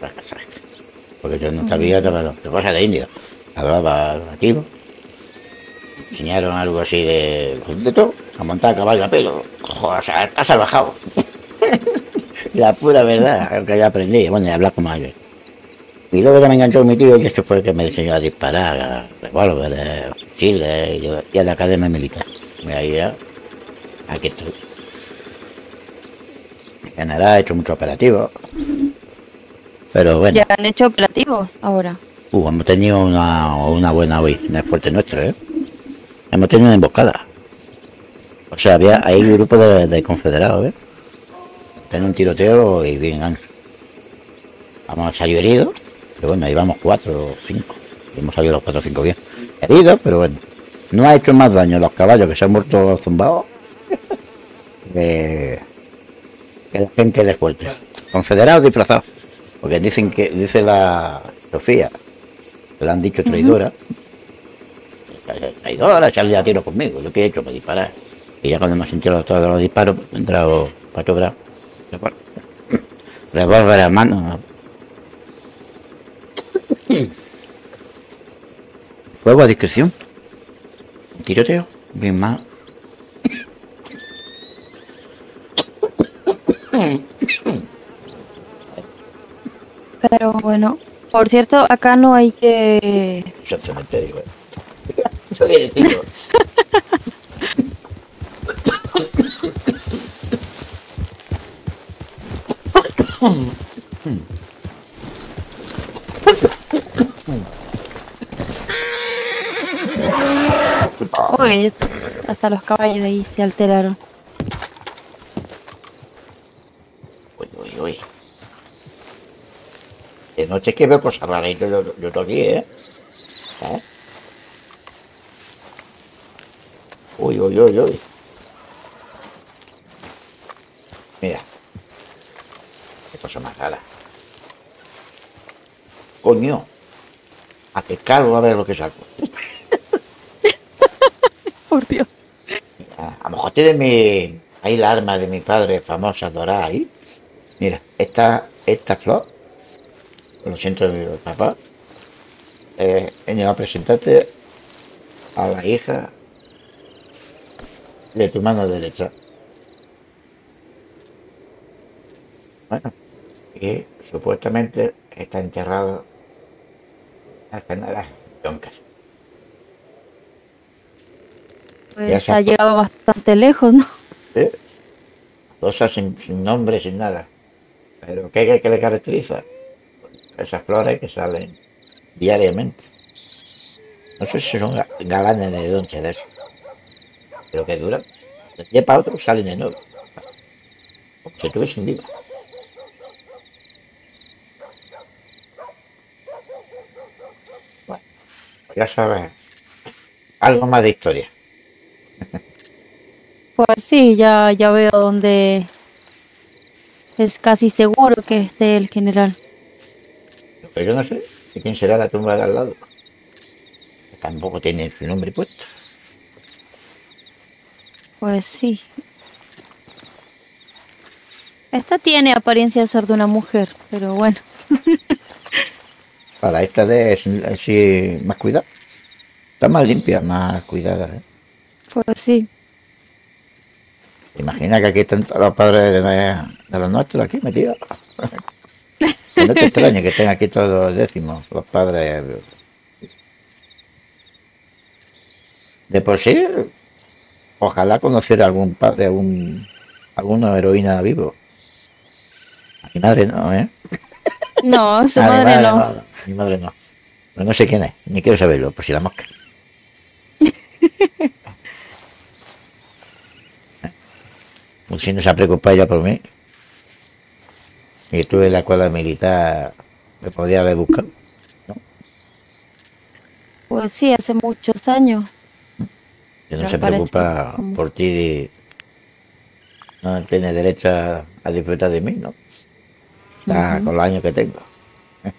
para casar. Porque yo no sabía que bueno, de cosas de indio. Hablaba nativo. Me enseñaron algo así de, pues, de todo. A montar a caballo a pelo. Joder, has, salvajado. La pura verdad, que yo aprendí. Bueno, y hablar como ellos. Y luego ya me enganchó mi tío y este fue el que me enseñó a disparar, a revólveres, fusiles y, a la academia militar. Ahí ya, aquí estoy. En general he hecho muchos operativos. Pero bueno, Ya han hecho operativos ahora. uh, hemos tenido una, una buena hoy en el fuerte nuestro, ¿eh? Hemos tenido una emboscada. O sea, había hay un grupo de, de confederados, ¿eh? Tienen un tiroteo y bien ancho. Vamos, salió herido, pero bueno, ahí vamos cuatro o cinco. Y hemos salido los cuatro o cinco bien. Heridos, pero bueno. No ha hecho más daño los caballos que se han muerto zumbados que, que la gente de fuerte. Confederados disfrazados. Porque dicen que, dice la Sofía, que le han dicho traidora. Traidora, echarle a tiro conmigo. Yo qué he hecho, me disparar. Y ya cuando me sentido todos los disparos, he entrado para cobrar. Revólver a mano. Fuego a discreción. Tiroteo. Bien más. Pero bueno, por cierto, acá no hay que... Cementerio, eh viene, tío. Uy, es- hasta los caballos ahí se alteraron. Uy, uy, uy. De noche que veo cosas raras yo, yo, yo aquí, ¿eh? ¿Eh? Uy, uy, uy, uy. Mira. Qué cosa más rara. Coño. A que calvo a ver lo que saco. Por Dios. A lo mejor tiene mi. Ahí la arma de mi padre famosa dorada ahí. Mira, esta, esta flor. Lo siento, papá. Eh, he a presentarte a la hija de tu mano derecha. Bueno, y supuestamente está enterrado en Canadá, Yoncas. Ya Pues se- ha llegado bastante lejos, ¿no? ¿Sí? Cosas sin, sin nombre, sin nada. Pero ¿qué, qué, le caracteriza? Esas flores que salen diariamente. No sé si son ga- galanes de donche de eso. Pero que duran. De día para otro salen de nuevo. Como si estuviesen vivas. Bueno, ya sabes. Algo más de historia. Pues sí, ya, ya veo dónde es casi seguro que esté el general. Pero yo no sé de quién será la tumba de al lado. Tampoco tiene su nombre puesto. Pues sí. Esta tiene apariencia de ser de una mujer, pero bueno. Para esta de es así más cuidada. Está más limpia, más cuidada. ¿eh? Pues sí. ¿Te imaginas que aquí están todos los padres de, de los nuestros aquí metidos? No te extrañe que estén aquí todos décimos, los padres. De por sí, ojalá conociera algún padre, algún, alguna heroína vivo. A mi madre no, ¿eh? No, su mi madre no. Mi madre no. Pero no sé quién es, ni quiero saberlo, por si la mosca. Pues si no se ha preocupado ya por mí. Y estuve en la escuela militar, me podía haber buscado. Pues sí, hace muchos años. Que no se preocupa como- por ti. No tiene derecho a, a disfrutar de mí, ¿no? Está con los años que tengo.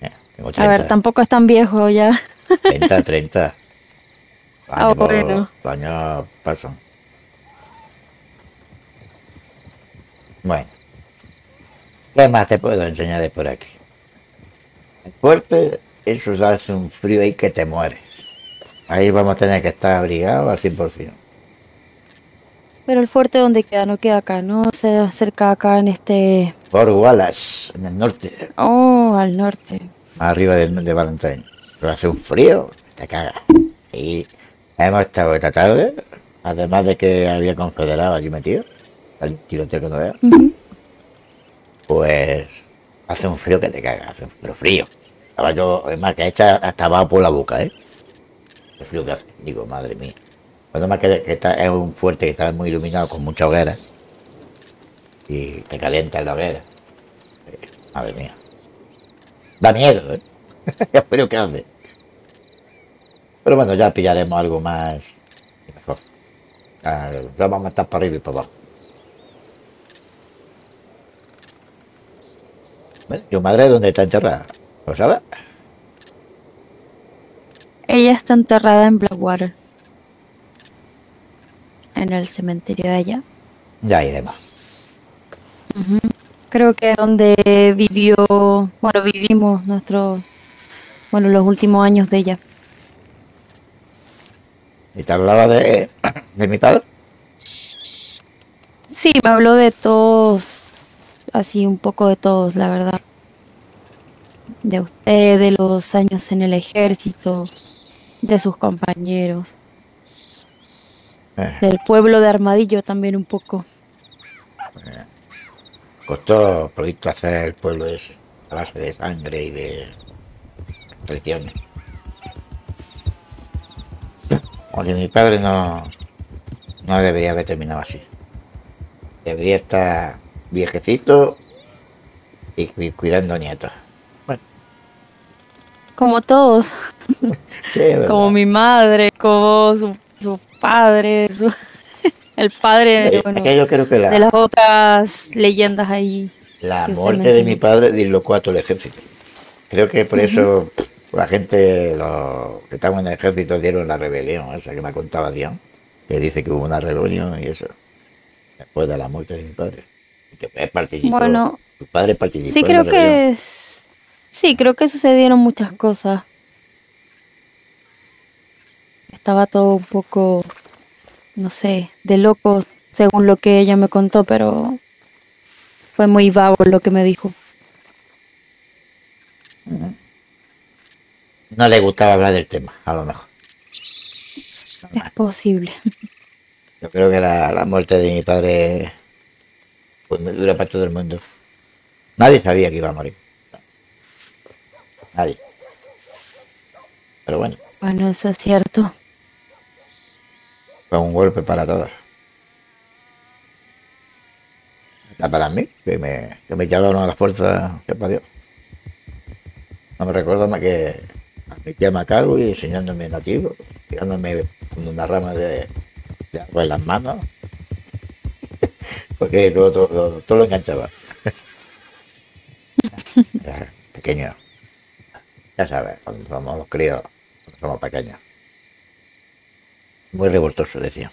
Ya, tengo A ver, 30. tampoco es tan viejo ya. 30, 30. Ah, años, por- bueno. los años pasan. Bueno. ¿Qué más te puedo enseñar de por aquí? El fuerte, eso hace un frío ahí que te mueres. Ahí vamos a tener que estar abrigados al 100%. Pero el fuerte donde queda, no queda acá, ¿no? Se acerca acá en este... Por Wallace, en el norte, Oh, al norte. más arriba de, de Valentine. Pero hace un frío, te cagas. Y hemos estado esta tarde, además de que había confederado allí metido, al tiroteo que no Ujú. pues hace un frío que te cagas, hace un frío frío. Estaba yo, es más, que echa hasta abajo por la boca, ¿eh? El frío que hace. Digo, madre mía. Cuando más que, que está, es un fuerte que está muy iluminado con mucha hoguera y te calienta en la hoguera. Eh, Madre mía. Da miedo, ¿eh? El frío que hace. Pero bueno, ya pillaremos algo más y mejor. Ah, ya vamos a estar para arriba y para abajo. Bueno, ¿Tu madre dónde está enterrada? ¿Lo sabes? Ella está enterrada en Blackwater. En el cementerio de allá. Ya iremos. Creo que es donde vivió, bueno, vivimos nuestros, bueno, los últimos años de ella. ¿Y te hablaba de, de mi padre? Sí, me habló de todos, así un poco de todos, la verdad. De usted, de los años en el ejército, de sus compañeros, Eh, del pueblo de Armadillo también un poco. costó proyecto hacer el pueblo ese, a base de sangre y de traiciones. Oye, mi padre no, no debería haber terminado así. Debería estar viejecito y cu- cuidando nietos. Bueno, Como todos, como mi madre, como su, su padre, su- el padre de, bueno, aquello creo que la, de las otras leyendas ahí. La muerte de mi padre dislocó a todo el ejército. Creo que por eso la gente, los que estaban en el ejército, dieron la rebelión, esa que me contaba Dion, que dice que hubo una rebelión y eso, después de la muerte de mi padre. Que participó, Bueno, tu padre participó Sí, en creo la que es... Sí, creo que sucedieron muchas cosas. Estaba todo un poco, no sé, de locos, según lo que ella me contó, pero fue muy vago lo que me dijo. No le gustaba hablar del tema, a lo mejor. Es posible. Yo creo que la, la muerte de mi padre fue muy dura para todo el mundo. Nadie sabía que iba a morir. Nadie. Pero bueno, Bueno, eso es cierto. fue un golpe para todos. Hasta para mí, que me, que me echaron a las fuerzas, sepa Dios. No me recuerdo más que a mi tía Macago y enseñándome nativo, tirándome con una rama de, de agua en las manos, porque todo, todo, todo, lo enganchaba. Era pequeño. Ya sabes, cuando somos los críos, cuando somos pequeños. Muy revoltoso, decía.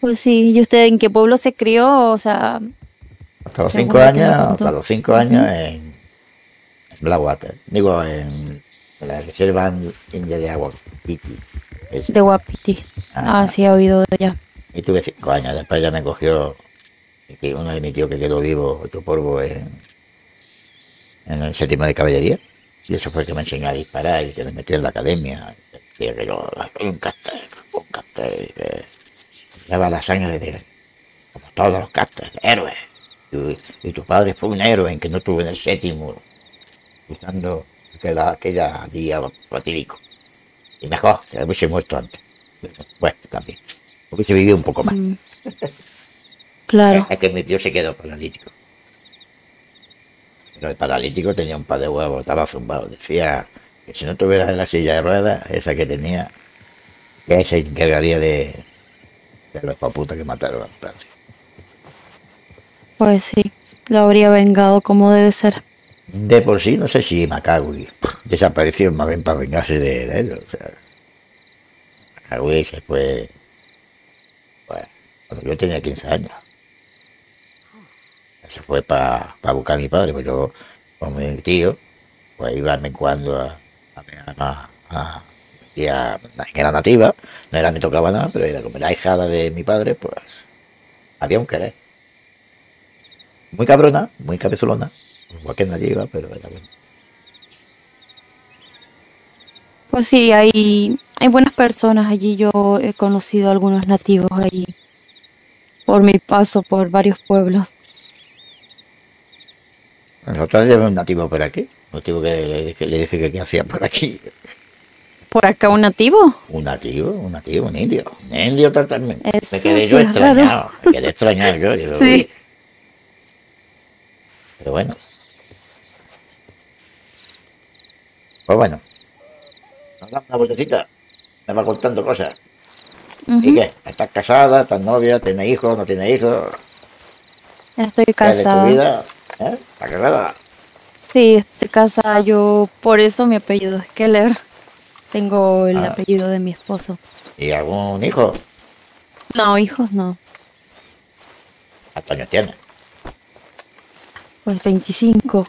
Pues sí, ¿y usted en qué pueblo se crió? O sea, Hasta los cinco años, hasta los cinco años en Blackwater. Digo, en, la reserva india de agua. Piti. Ese. de Guapiti. Ah. Ah, sí, he oído de ella. Y tuve cinco años. Después ya me cogió que uno de mis tíos que quedó vivo, otro polvo, en, en el séptimo de caballería. Y eso fue que me enseñó a disparar y que me metió en la academia. Y que yo, un castel, un castel. lleva la sangre de, como todos los castes, héroes. Y, y tu padre fue un héroe en que no estuvo en el séptimo, usando aquella, aquella día fatídico. Y mejor, que hubiese muerto antes. Bueno, también. Hubiese vivido un poco más. Mm. Claro. Es que mi tío se quedó paralítico. Pero el paralítico tenía un par de huevos, estaba zumbado. Decía que si no tuviera la silla de ruedas, esa que tenía, que se encargaría de, de los paputas que mataron a padre. Pues sí, lo habría vengado como debe ser. De por sí, no sé si Macagui desapareció más bien para vengarse de, él. O sea, Macagui se fue. Cuando yo tenía 15 años. Se fue para buscar a mi padre, pues yo, con mi tío, pues iba de cuando a, a, a, era nativa, no era me tocaba nada, pero era como era hijada de mi padre, pues había un querer. Muy cabrona, muy cabezolona, igual que nadie iba, pero era bueno. Pues sí, hay, hay buenas personas allí. Yo he conocido a algunos nativos allí por mi paso por varios pueblos. Nosotros llevamos un nativo por aquí, un nativo que le dije, le dije que qué hacía por aquí. ¿Por acá un nativo? Un nativo, un nativo, un indio, un indio totalmente. Eso me quedé sí yo extrañado, me quedé extrañado yo. digo, Sí. Pero bueno. Pues bueno. Nos damos una vueltecita. Me va contando cosas. ¿Y qué? ¿Estás casada? ¿Estás novia? ¿Tienes hijos? ¿No tienes hijos? Estoy ¿Qué hay de tu casada. vida? ¿Eh? ¿La cagada? Sí, este casa yo, por eso mi apellido es Keller. Tengo el Ah. apellido de mi esposo. ¿Y algún hijo? No, hijos no. ¿Cuántos años tiene? Pues 25.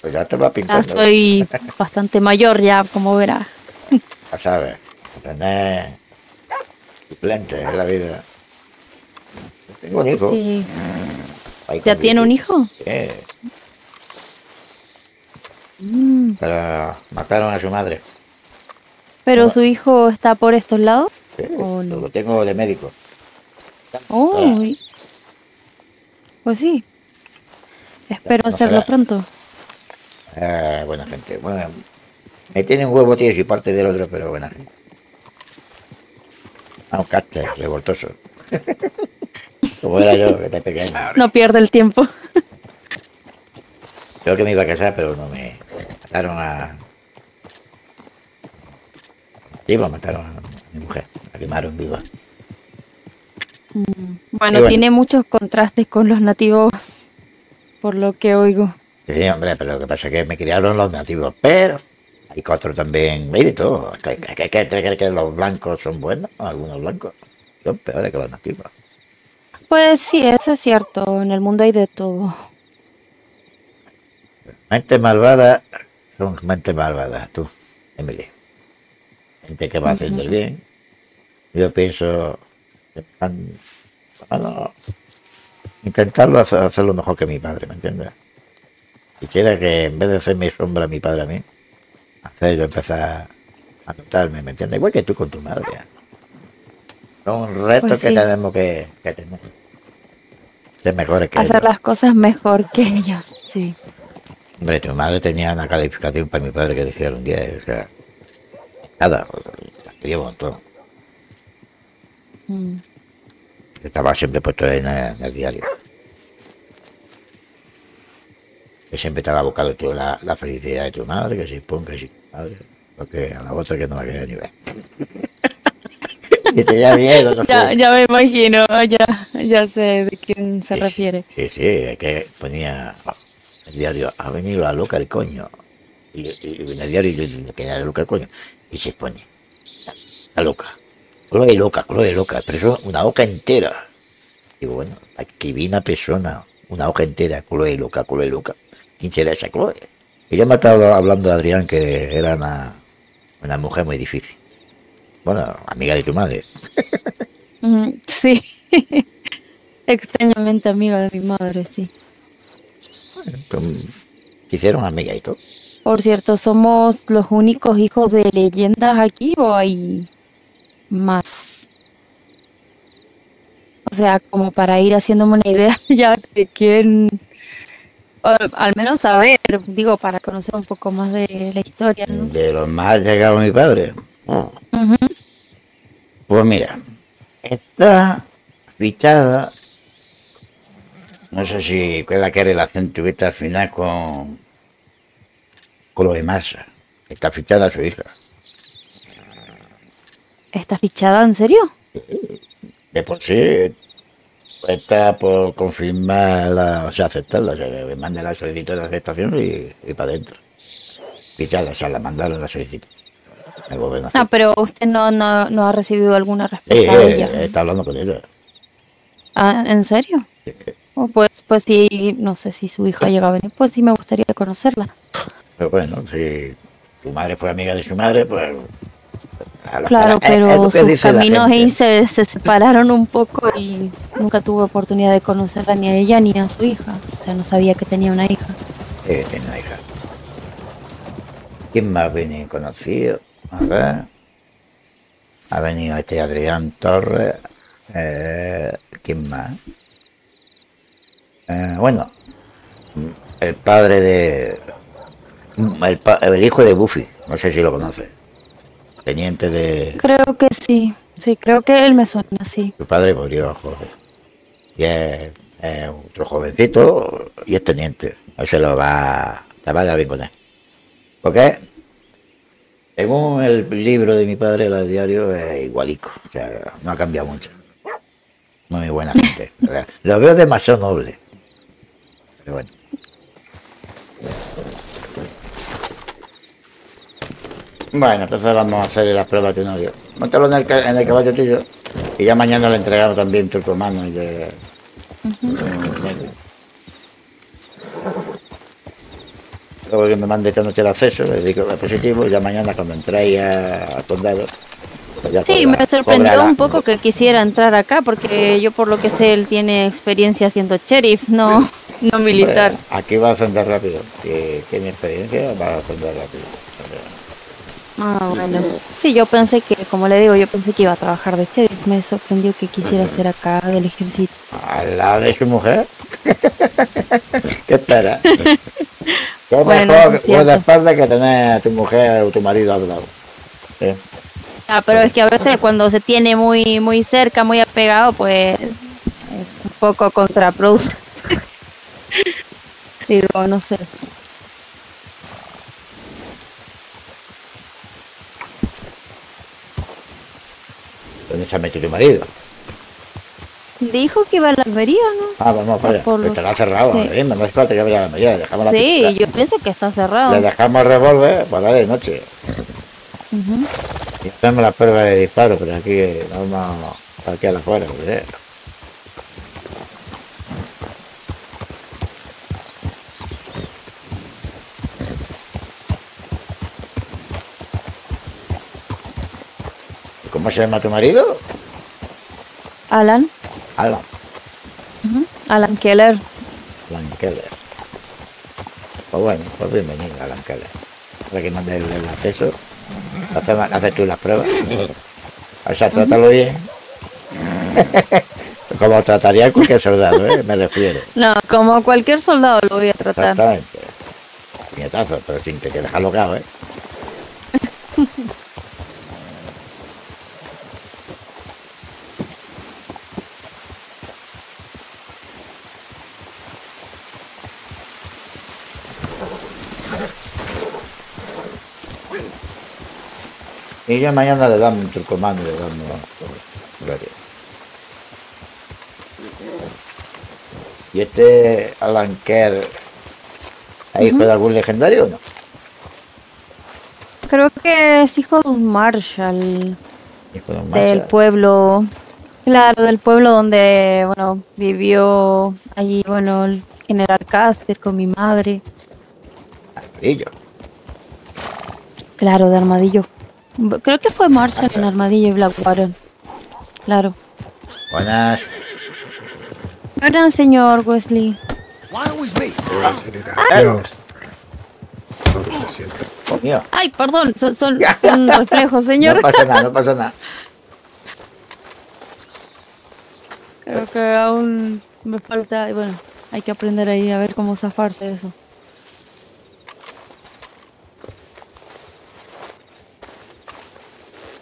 Pues ya te va Ya pintando. soy bastante mayor ya, como verás. Ya sabes, tener suplente en la vida. Yo Tengo un hijo. Sí. ahí ¿Ya tiene un hijo? Sí, Mm, pero mataron a su madre. ¿Pero su hijo está por estos lados? Sí, ¿O no? Lo tengo de médico. Oh, y- pues sí. Espero No hacerlo será. pronto. Eh, buena gente. Bueno, me tiene un huevo tío y parte del otro, pero buena gente. Ah, un caste, revoltoso. Como era yo, que te pequeño. No pierde el tiempo. Creo que me iba a casar, pero no me mataron a. Sí, pues mataron a mi mujer, la quemaron viva. Bueno, bueno. tiene muchos contrastes con los nativos, por lo que oigo. Sí, hombre, pero lo que pasa es que me criaron los nativos, pero hay otros también, de todo. ¿Qué que los blancos son buenos, algunos blancos son peores que los nativos. Pues sí, eso es cierto. En el mundo hay de todo. Mente malvada son mente malvada, tú, Emily. Gente que va a hacer del bien. Yo pienso, que van- bueno, intentarlo hacer, hacerlo mejor que mi padre, ¿me entiendes? Quisiera que en vez de hacer mi sombra a mi padre a mí, hacer yo empezar a notarme, ¿me entiendes? Igual que tú con tu madre. Son retos Pues que tenemos que, que tener. Ser mejores que Hacer ellos. las cosas mejor que ellos, sí. Hombre, tu madre tenía una calificación para mi padre que dijeron 10, o sea, nada, quería un montón. Mm. Estaba siempre puesto en el, en el diario. Que siempre estaba buscando tú la, la felicidad de tu madre, que si pon, que si madre, porque a la otra que no la quería ni ver. y tenía miedo, no Ya, ya me imagino, ya, ya sé de quién se refiere. Sí, sí, es que ponía el diario, ha venido la loca el coño. Y, y- y en el diario yo que era la loca el coño. Y se pone, la loca, Chloe loca, Chloe loca, pero una hoja entera. Digo, bueno, aquí vi una persona, una hoja entera, Chloe loca, Chloe loca. ¿Quién será esa Chloe? Y ya me ha estado hablando de Adrián, que era una, una mujer muy difícil. Bueno, amiga de tu madre. Sí, extrañamente amiga de mi madre, sí. Con- Hicieron amiga y todo. Por cierto, ¿somos los únicos hijos de leyendas aquí o hay más? O sea, como para ir haciéndome una idea ya de quién, o al menos saber, digo, para conocer un poco más de la historia, ¿no? De los más llegados mi padre. Pues mira, está fichada. No sé si cuál es la que relación tuviste al final con, con lo de Massa. Está fichada su hija. ¿Está fichada en serio? De por sí está por confirmar, la, o sea, aceptarla. O sea, que me mande la solicitud de aceptación y, y para adentro. Fichada, o sea, la mandaron la solicitud. Gobierno. Ah, pero usted no, no, no ha recibido alguna Sí, respuesta eh, ella. está hablando con ella. Ah, ¿En serio? Oh, pues, pues sí, no sé si su hija llega a venir, pues sí me gustaría conocerla. Pero bueno, si tu madre fue amiga de su madre, pues... Claro, pero sus caminos ahí se, se separaron un poco y nunca tuve oportunidad de conocerla ni a ella ni a su hija. O sea, no sabía que tenía una hija. Tiene una hija. ¿Quién más ha venido conocido? A ver. Ha venido este Adrián Torres. Eh, ¿Quién más? Eh, bueno, el padre de... El, pa- el hijo de Buffy, no sé si lo conoce. Teniente de... Creo que sí, sí, creo que él me suena así. Su padre murió joven. Y es, es otro jovencito y es teniente. No se lo va, se va a bien con él. Porque, según el libro de mi padre, el diario es igualico. O sea, no ha cambiado mucho. Muy buena gente. O sea, Lo veo demasiado noble. Pero bueno. Bueno, entonces vamos a hacer las pruebas de novio. Móntalo en el, en el caballo tuyo. Y ya mañana le entregamos también tu comando y. Luego que me mande esta noche el acceso, le digo que es positivo, y ya mañana cuando entréis a- al condado. pues ya Sí, cobra- me sorprendió cobrará. un poco que quisiera entrar acá, porque yo por lo que sé, él tiene experiencia siendo sheriff, no, no militar. Aquí va a ascender rápido. Si tiene experiencia, va a ascender rápido. Ah, bueno. Sí, yo pensé que, como le digo, yo pensé que iba a trabajar de sheriff. Me sorprendió que quisiera ser acá del ejército. Al lado de su mujer. ¿Qué espera? Qué Bueno, mejor espalda que tener a tu mujer o tu marido al lado. Ah, pero es que a veces cuando se tiene muy, muy cerca, muy apegado, pues es un poco contraproducente. Digo, no sé. ¿Dónde se ha metido tu marido? Dijo que iba a la Almería, ¿no? Ah, vamos para allá. Por Estará cerrado. Sí. ¿eh? No falta que vaya a la dejamos la Sí, yo pienso que está cerrado. Le dejamos el revólver para de noche. Ujú. Y hacemos la prueba de disparo, pero aquí vamos aquí a la fuera. pues, ¿eh? ¿Cómo se llama tu marido? Alan, Alan. Alan Keller. Alan Keller. Pues bueno, pues bienvenido, Alan Keller. Para que mande el, el acceso. Haces haces tú las pruebas. O sea, trátalo bien. Como trataría cualquier soldado, ¿eh? me refiero. No, como cualquier soldado lo voy a tratar. Exactamente. Puñetazo, pero sin que te dejes locado, ¿eh? Y ya mañana le damos un turcomando, le damos gloria. ¿Y este Alan Kerr es hijo de algún legendario o no? Creo que es hijo de un Marshall Hijo de un del pueblo. Claro, del pueblo donde, bueno, vivió allí, bueno, el general Caster con mi madre. Armadillo. Claro, de Armadillo. Creo que fue Marshall en Armadillo y Blackwater. Claro. Buenas. Perdón, señor Wesley. Oh. Ay, perdón, son, son, son reflejos, señor. No pasa nada, no pasa nada. Creo que aún me falta, bueno, hay que aprender ahí a ver cómo zafarse de eso.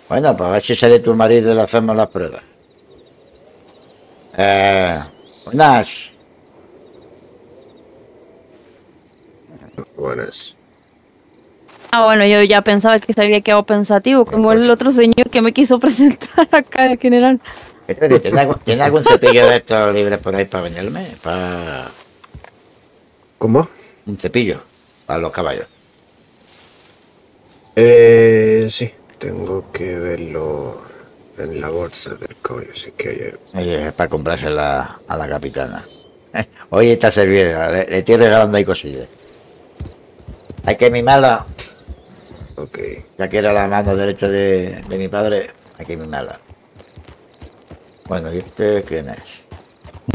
Bueno, pues a ver si sale tu marido y le hacemos las pruebas. Eh, buenas. Buenas. Ah, bueno, yo ya pensaba que se había quedado pensativo, como el otro señor que me quiso presentar acá, el general. ¿Tiene algún, ¿Tiene algún cepillo de estos libres por ahí para venderme? Para ¿Cómo? un cepillo para los caballos. Eh, sí. Tengo que verlo en la bolsa del caballo, así que hay Oye, es para comprársela a la capitana. Hoy está servida, le, le estoy regalando ahí cosillas. Hay que mimarla, Ok. ya que era la mano derecha de, de mi padre, hay que mimarla. Bueno, ¿y usted quién es?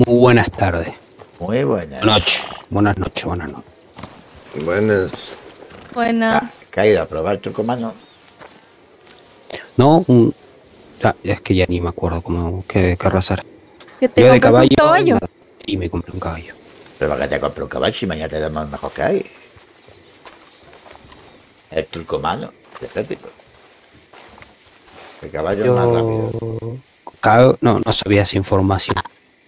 Muy buenas tardes. Muy buena. Buenas noches. Buenas noches, buenas noches. Buenas. Buenas. ¿Qué ha ido a probar tu comando? No, un... ah, es que ya ni me acuerdo cómo, qué, qué raza era. ¿Que te Yo de un caballo. nada. Y me compré un caballo. Pero para que te compre un caballo si mañana te damos el mejor que hay. El turcomano, de ejército. El caballo es más rápido. Yo. Cab- No, no sabía esa información.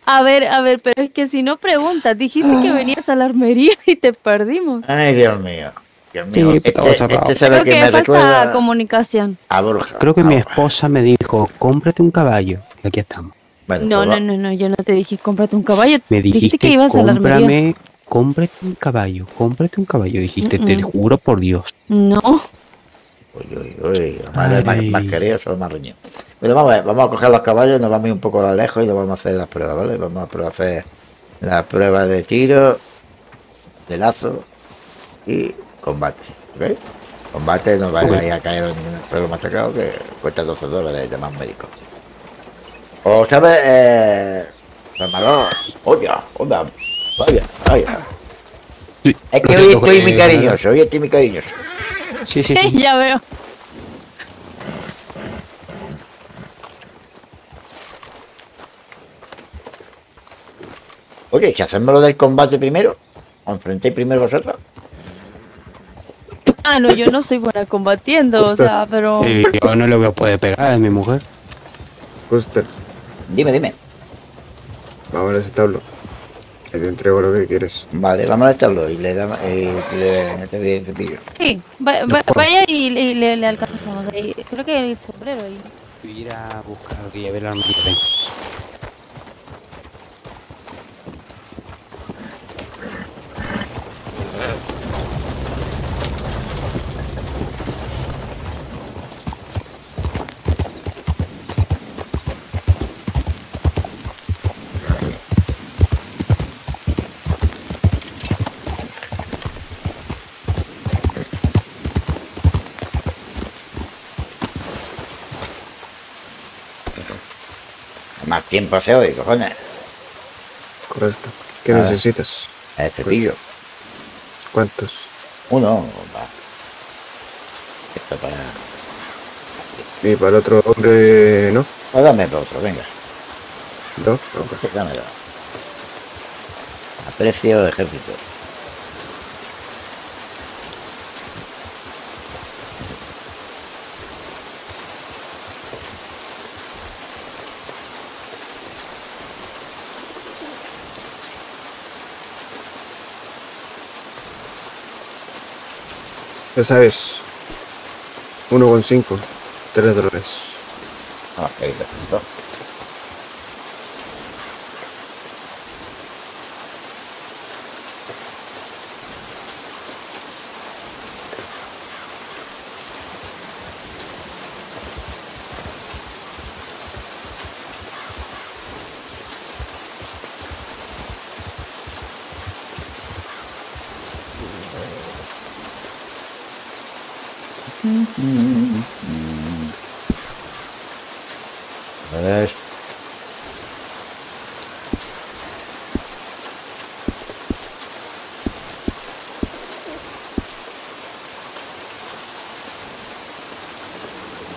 A ver, a ver, pero es que si no preguntas, dijiste que venías a la armería y te perdimos. Ay, Dios mío. Dios Sí, mío. pero estaba cerrado. este sabe Creo que que me falta recuerda comunicación. a Borja. Creo que a mi Borja. esposa me dijo, cómprate un caballo. Y aquí estamos. Bueno, No, pues no, no, no, yo no te dije cómprate un caballo. Me dijiste, que ibas a la armería. cómprame, cómprate un caballo, cómprate un caballo. Dijiste, te lo juro por Dios. No. Uy, uy, uy, más riñones. Pero vamos a ver, vamos a coger los caballos, nos vamos a ir un poco a lejos y nos vamos a hacer las pruebas, ¿vale? Vamos a hacer las pruebas de tiro, de lazo y combate, ¿ok? Combate no vaya Ok. a caer en ningún pelo machacado que cuesta 12 dólares llamar a un médico. O sabes, eh... Salvador, oye, onda, vaya, vaya. Sí, Es que hoy estoy eh, muy cariñoso, hoy estoy muy cariñoso. Sí, sí, sí. ya veo. Oye, si hacemos lo del combate primero, ¿os enfrentéis primero vosotros? Ah, no, yo no soy buena combatiendo, o sea, pero... Sí, yo no le voy a poder pegar a mi mujer. Custer, Dime, dime. vamos a ese tablo. Y te entrego lo que quieres. Vale, vamos a estarlo y le damos eh, y le. Sí, va- va- vaya y, y le, le alcanzamos. ahí. Creo que el sombrero ahí. Voy a ir a buscar y a ver la armadura. Más tiempo se hoy, cojones. Correcto. ¿Qué A ver. necesitas? El cepillo. ¿Cuántos? Uno, va. Esto para. Y para el otro hombre, ¿no? Pues dame para otro, venga. ¿Dos? Ok. Dámelo. Aprecio ejército. Ya sabes. Uno con cinco. Tres dólares. Ah, ok, perfecto. A ver.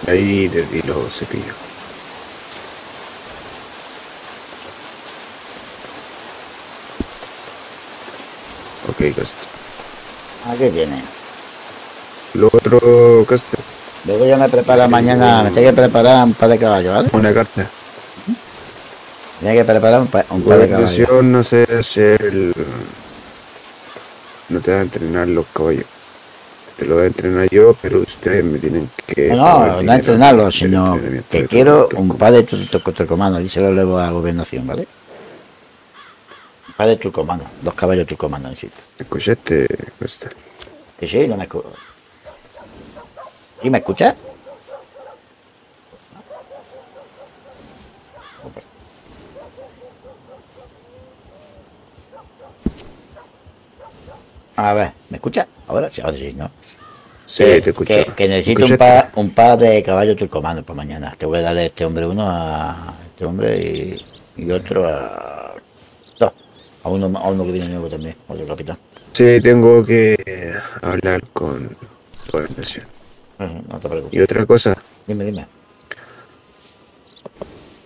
Ahí te di los cepillos. Ok, Caster. ¿A qué viene? Lo otro, Caster. Luego ya me prepara mañana, me tengo que preparar un par de caballos, ¿vale? Una carta. Tengo que preparar un, pa- un par de caballos. No sé hacer el... No te va a entrenar los caballos. Te lo voy a entrenar yo, pero ustedes me tienen que... No, no, entrenarlo, sino que quiero un truco. par de tu- tu- turcomanos, díselo luego a la gobernación, ¿vale? Un par de turcomanos, dos caballos turcomanos, insisto. ¿Escuchaste, Caster? Sí, sí, no me escucho. ¿Sí me escuchas? A ver, ¿me escuchas? Ahora sí, ahora sí, ¿no? Sí, que, te escucho. que, que necesito un par, un par de caballos turcomanos para mañana. Te voy a darle este hombre uno a este hombre y, y otro a dos. A uno, a uno que viene nuevo también, otro capitán. Sí, tengo que hablar con No te preocupes. Y otra cosa, Dime, dime.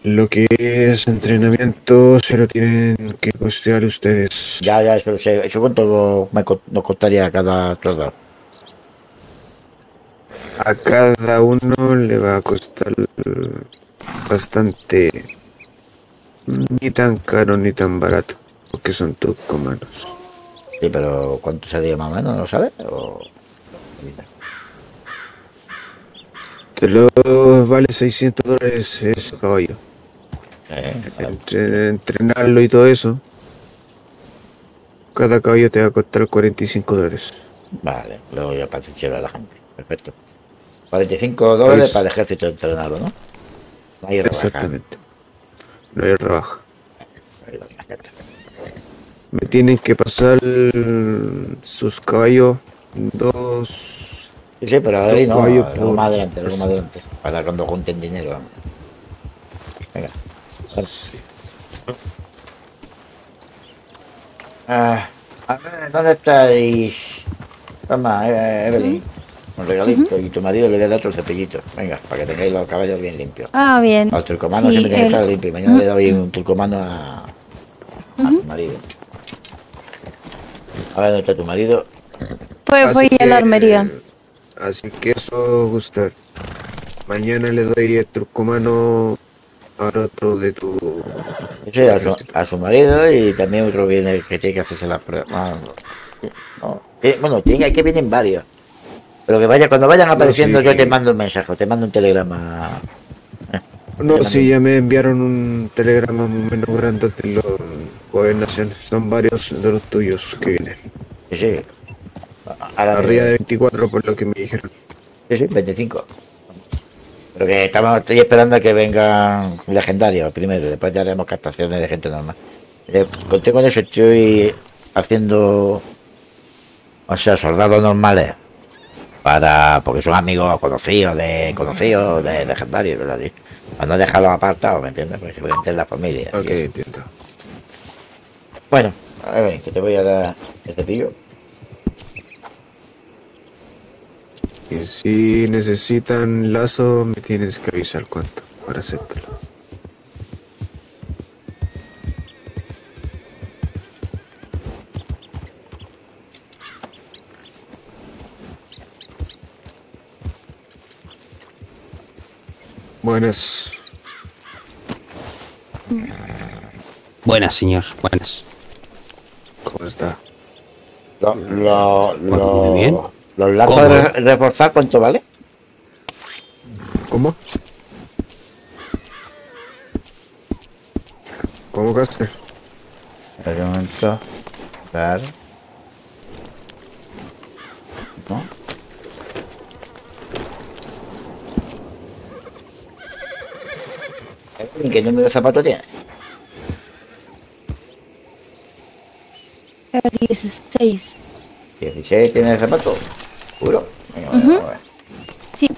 Lo que es entrenamiento se lo tienen que costear ustedes. Ya, ya, eso, eso, cuánto me, nos costaría a cada soldado. A cada uno le va a costar bastante, ni tan caro ni tan barato, porque son turcomanos. Sí, pero ¿cuánto sería más o menos? ¿No lo sabes? O... Te lo vale 600 dólares ese caballo. Eh, Entre- entrenarlo y todo eso. Cada caballo te va a costar 45 dólares. Vale, luego ya para a la gente. Perfecto. 45 dólares para el ejército entrenado, ¿no? No hay rebaja. Exactamente. No hay rebaja. Me tienen que pasar sus caballos dos. Sí, sí, pero ahora no, por más adelante, más adelante. Para cuando junten dinero. Venga. Ah, a ver, ¿dónde estáis? Toma, eh, Evelyn. Un regalito. Y tu marido le voy a dar otro cepillito. Venga, para que tengáis los caballos bien limpios. Ah, bien. Al turcomano Sí, siempre tiene que el- estar limpio. Mañana le doy un turcomano a, a tu marido. A ver, ¿dónde está tu marido? Así fue a la que- armería. Así que eso, Gustav. Mañana le doy el turcomano al otro de tu. Sí, a su, a su marido y también otro viene que tiene que hacerse la prueba. Ah, no. Eh, bueno, tiene, que vienen varios. Pero que vaya, cuando vayan apareciendo, sí. yo te mando un mensaje, te mando un telegrama. No, sí, ya me enviaron un telegrama menos grande de los gobernaciones. Son varios de los tuyos que vienen. Sí, sí. Ahora Arriba de 24 por lo que me dijeron. Sí, sí, 25. Pero que estamos, estoy esperando a que vengan legendarios primero, después ya haremos captaciones de gente normal. Eh, conté con eso, estoy haciendo, o sea, soldados normales, para, porque son amigos conocidos de conocidos de legendarios, ¿verdad? Para no dejarlos apartados, ¿me entiendes? Porque se pueden la familia. Ok, entiendo. Bueno, a ver, que te voy a dar el cepillo. Y si necesitan lazo, me tienes que avisar cuánto para hacértelo. Buenas. Buenas, señor. Buenas. ¿Cómo está? Pues lo- muy bien. Los lazos de re- reforzar, ¿cuánto vale? ¿Cómo? ¿Cómo Caster? Espera un momento. Claro. ¿No? ¿Qué número de zapatos tiene? El 16. 16 tiene el zapato. ¿Puro? Venga, vamos a ver. Sí.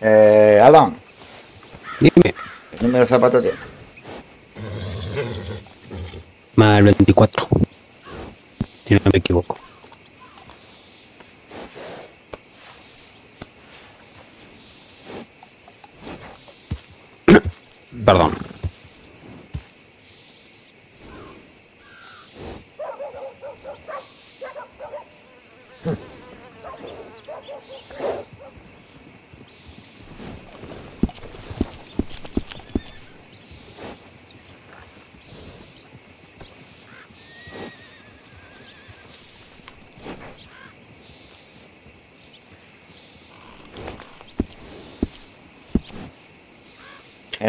Eh, Alan, Dime. ¿qué número de zapatos? Más el 24. Si no me equivoco. Perdón.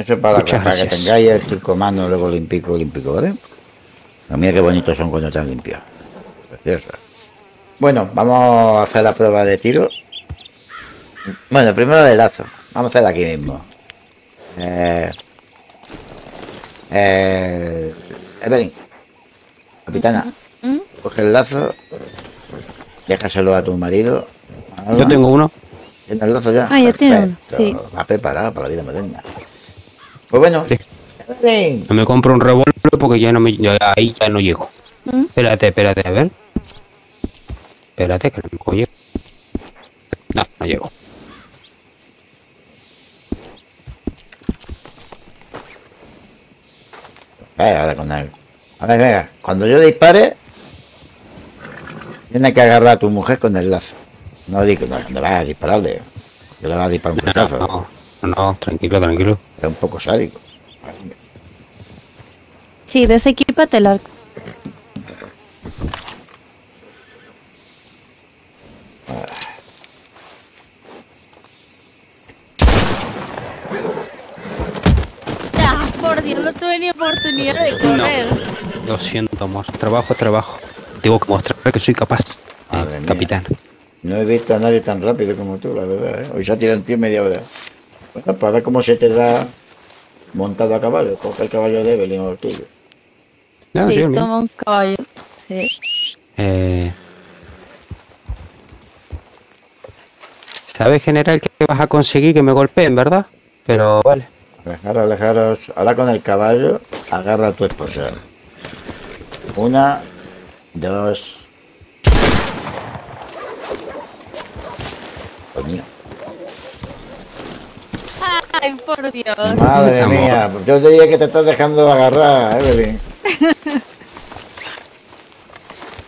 Eso para, Muchas para que tengáis el turcomano luego olímpico, olímpico, ¿vale? A mí qué bonitos son cuando están limpios. Preciosos. Bueno, vamos a hacer la prueba de tiro. Bueno, primero de lazo. Vamos a hacerla aquí mismo. Eh, eh, Evelyn, capitana, ¿Mm? coge el lazo, déjaselo a tu marido. Yo tengo uno. ¿Tiene el lazo ya? Ah, ya tiene sí. Va preparado para la vida moderna. Pues bueno, Sí. No me compro un revólver porque ya no me, ya ahí ya no llego. ¿Mm? Espérate, espérate, a ver. Espérate que no me coge. No, no llego. Ahora con él. A ver, venga, cuando yo dispare, tienes que agarrar a tu mujer con el lazo. No digo, no, no vas a dispararle. Yo le vas a disparar un no, no, no, tranquilo, tranquilo. Un poco sádico. Sí, desequípate el arco. Ah, por Dios, no tuve ni oportunidad de correr. Lo siento, amor. Trabajo trabajo. Tengo que mostrar que soy capaz. eh, capitán. No he visto a nadie tan rápido como tú, la verdad. ¿eh? Hoy se ha tirado en ti media hora. Bueno, para ver cómo se te da montado a caballo. Coge el caballo de Evelyn o el tuyo. No, sí, sí, el mío. toma un caballo. Sí. Eh, Sabes, general, que vas a conseguir que me golpeen, ¿verdad? Pero vale. Alejaros, alejaros. Ahora con el caballo, agarra a tu esposa. Una, dos. Coño. Ay, por Dios. Madre Amor. mía, yo te dije que te estás dejando agarrar, Evelyn.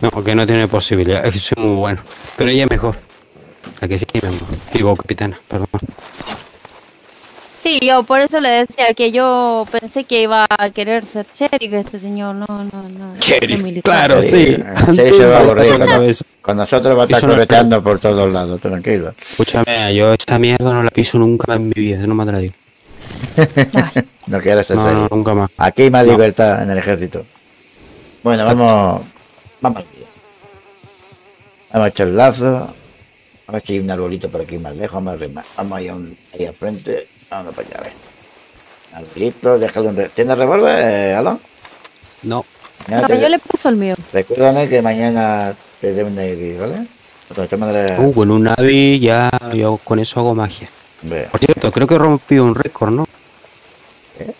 No, que no tiene posibilidad. Es que soy muy bueno. Pero ella es mejor. ¿A que sí, mi amor? Digo, capitana, perdón. Sí, yo por eso le decía que yo pensé que iba a querer ser sheriff este señor. No, no, no. Sheriff, no claro, sí. Sí, se va a aburrir Con nosotros va a estar no correteando por todos lados, tranquilo. Escúchame, yo esa mierda no la piso nunca más en mi vida, eso no me digo. Ay, No quieres ser No, serio. no, nunca más. Aquí hay más No. libertad en el ejército. Bueno, vamos. Vamos al día. Vamos a echar el lazo. A ver si hay un arbolito por aquí más lejos. Vamos a. Vamos ahí, a un- ahí al frente. Vamos para allá, a ver. Déjalo. en re- ¿Tienes revólver, eh, Alan? No, no, te- yo le paso el mío. Recuérdame que mañana te dé un Navy, ¿vale? De maneras, uh, con un Navi ya yo con eso hago magia. Por cierto, creo que he rompido un récord, ¿no? ¿Qué?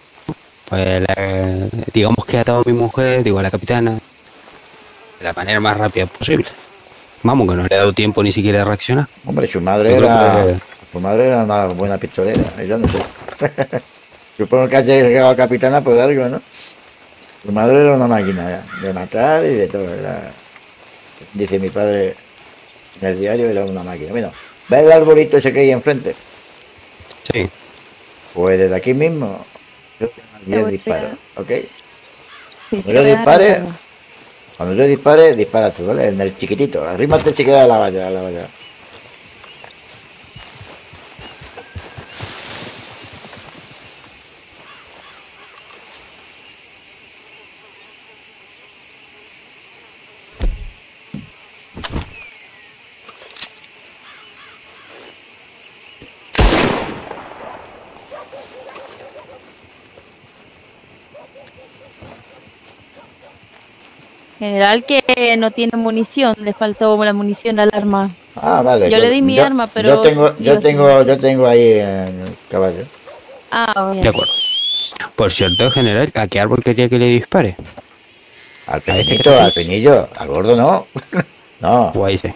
Pues la- digamos que he atado a mi mujer, digo a la capitana, de la manera más rápida posible. Vamos, que no le he dado tiempo ni siquiera de reaccionar. hombre, su madre era. que- Su madre era una buena pistolera. Yo no sé. Supongo que ha llegado a capitana por algo, ¿no? Su madre era una máquina ya, de matar y de todo. era- dice mi padre en el diario, era una máquina. Bueno, ¿ves el arbolito ese que hay enfrente? Sí, Pues desde aquí mismo, yo Te 10 voy a- disparos, ¿ok? Sí, Cuando yo dispare, cuando yo dispare, dispara tú, ¿vale? En el chiquitito, arrímate chiquita a la valla, a la valla. General que no tiene munición, le faltó la munición al arma. Ah, vale. Yo le di mi yo- arma, pero Yo tengo, yo tengo, yo tengo ahí en el caballo. Ah, bien. de acuerdo. Por cierto, general, ¿a qué árbol quería que le dispare? Al pequeñito, al pequeñillo, al gordo no. no. Sí.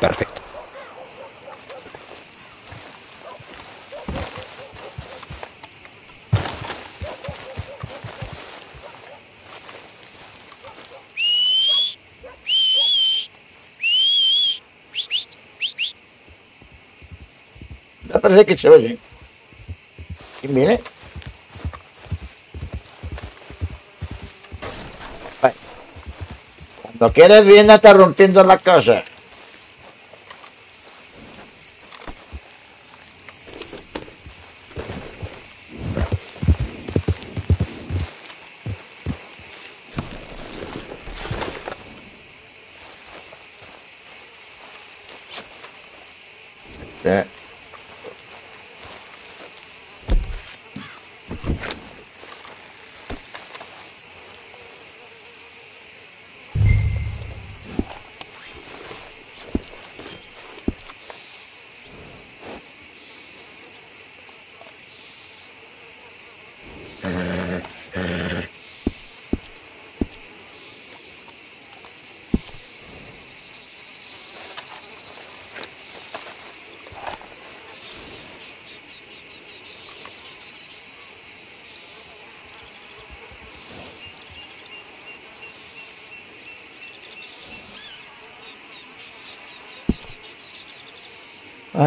Perfecto. Parece que se oye. ¿Quién viene? Cuando quieres viene a estar rompiendo las cosas.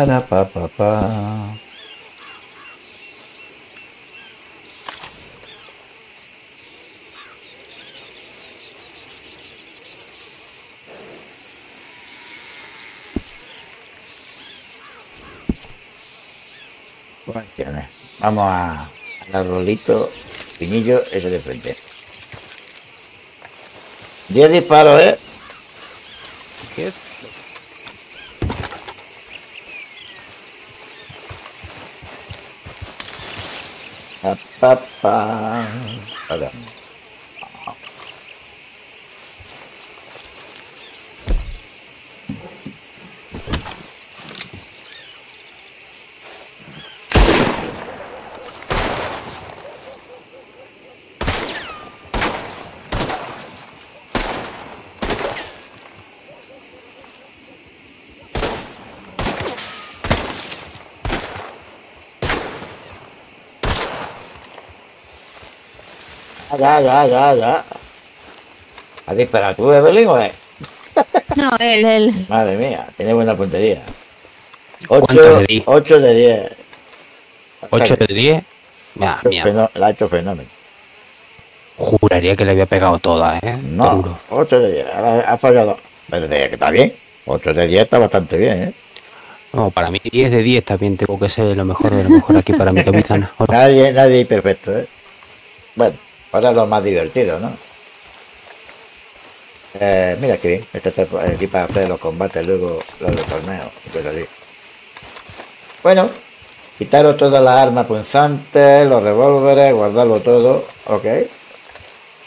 Para pa pa pa. Vamos a, dar arbolito pinillo ese de frente. 10 disparos, ¿eh? Pa, pa. Ya, ya, ya, ya. ¿Has disparado tú, Evelyn, o es? No, él, él. Madre mía, tiene buena puntería. ¿Cuánto 8, le di? 8 de 10. O sea 8 que de 10. Ah, La ha hecho fenómeno. Juraría que le había pegado toda, ¿eh? No, Seguro. 8 de 10. Ahora ha fallado. Pero de que está bien. 8 de 10 está bastante bien, ¿eh? No, para mí 10 de 10 también tengo que ser lo mejor de lo mejor aquí para mi capitana. Nadie, nadie perfecto, ¿eh? Bueno, ahora lo más divertido, ¿no? Eh, mira qué bien. Este está aquí para hacer los combates, luego los de torneo. y cosas así. Bueno, quitaros todas las armas punzantes, los revólveres, guardarlo todo, ¿ok?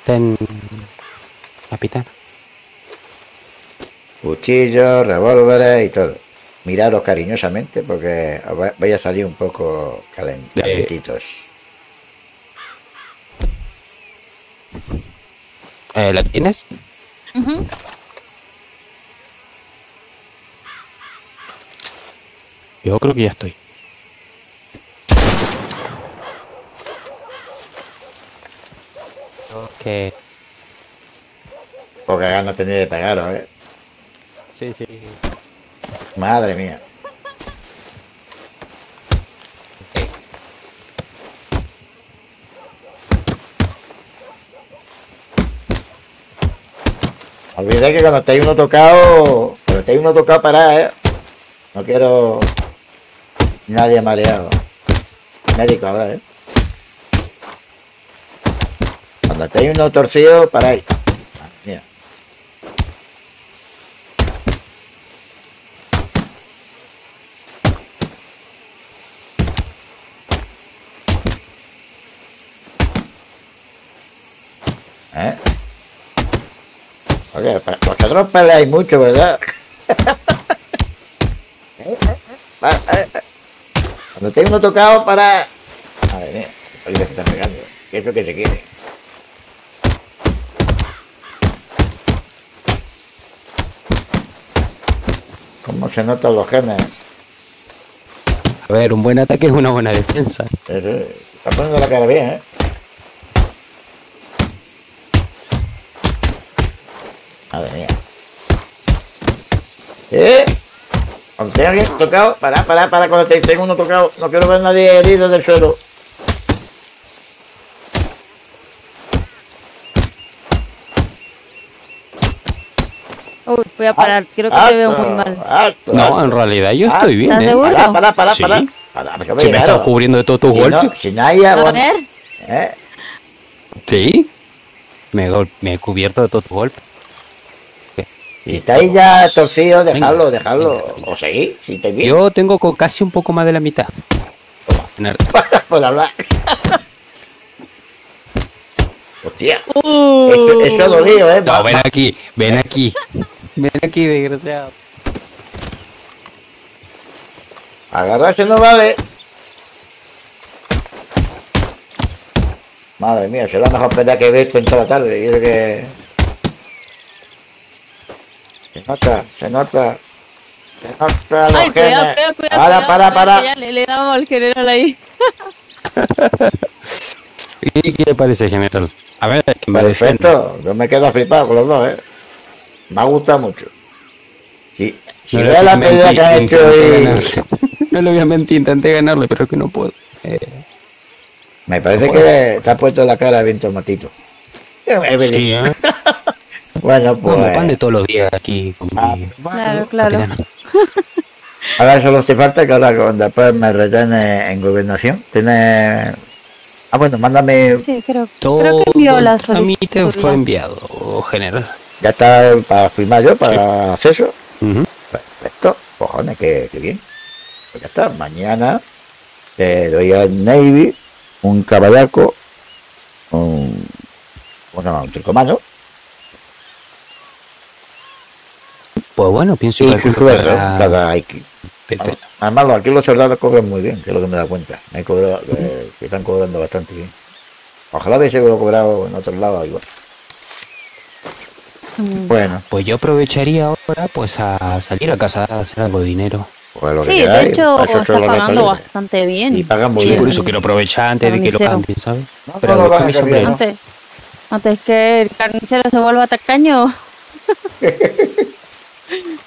ten. Capitán. Cuchillos, revólveres y todo. Miraros cariñosamente porque vais a salir un poco calen- Eh. calentitos. Eh, ¿La tienes? Ujú. Yo creo que ya estoy. Ok. Porque ganas tenéis de pegaros, ¿eh? Sí, sí. Madre mía. Olvidé que cuando estáis uno tocado, cuando estáis uno tocado para, ¿eh? No quiero nadie mareado. Médico ahora, ¿eh? Cuando estáis uno torcido, paráis. Madre mía. ¿Eh? Oye, vosotros peleáis mucho, ¿verdad? ¿Eh? ¿Eh? Eh, eh. Cuando tengo uno tocado para... Madre mía, oye, que está pegando. ¿Qué es lo que se quiere? ¿Cómo se notan los genes? A ver, un buen ataque es una buena defensa. Está poniendo la cara bien, ¿eh? Madre mía. ¿Eh? Cuando tenga alguien tocado, para, para, para, cuando te tengo uno tocado, no quiero ver a nadie herido del suelo. Uy, voy a parar. Creo que te veo muy mal. alto, No, alto. en realidad yo Ah, estoy bien, ¿estás ¿eh? seguro? Para, para, para, Sí. para. para, para, Si me estás cubriendo de todos tus Si golpes. no, si nadie A aguanta- ver. ¿eh? Sí. Me, me he cubierto de todos tus golpes. Si estáis ya torcidos, dejadlo, dejadlo. O seguís, si estáis bien. Yo tengo con casi un poco más de la mitad. Tener- Por hablar. Hostia, Uh. eso, eso ha dolido, ¿eh? No, ven aquí, ven aquí. Ven aquí, desgraciado. Agarrarse no vale. Madre mía, será la mejor pelea que he visto en toda la tarde. Y eso que... Se nota, se nota. Se nota los Ay, cuidado, genes. cuidado, cuidado. Para, cuidado, para, cuidado, para. Ya le, le damos al general ahí. ¿Y qué le parece, general? A ver, que me defiende. Perfecto, yo me quedo flipado con los dos, ¿eh? Me ha gustado mucho. Si, si No le la pelea que has hecho ganarle. No le voy a mentir, intenté ganarle, pero es que no puedo. Eh, me parece que te ha puesto la cara bien tomatito. Sí, ¿eh? Bueno, pues... Vamos, pan de todos los días aquí con Ah, mi bueno, Claro, claro. capitana. Ahora solo te falta que ahora cuando después me rellene en gobernación. Tiene. Ah, bueno, mándame. Sí, creo, Todo creo que envió la el trámite solicitud. fue ya. enviado, general. Ya está para firmar yo, para acceso. Perfecto. Cojones, que, que bien. Pues ya está. Mañana te doy al Navy un caballaco, un. ¿Cómo se llama? Un tricomano. Pues bueno, pienso Y que para- cada. Perfecto. Además, los- aquí los soldados cobran muy bien, que es lo que me da cuenta. Me cobrado, eh, que están cobrando bastante bien. Ojalá hubiese lo cobrado en otros lados igual. Mm. Bueno, Pues yo aprovecharía ahora pues a salir a casa a hacer algo de dinero. pues lo que Sí, queráis, de hecho está pagando bastante bien. Y pagan muy Sí, bien. por eso quiero aprovechar antes de que lo Carnicero. cambien, ¿sabes? No, Pero. Antes, antes que el carnicero se vuelva tacaño. Thank you.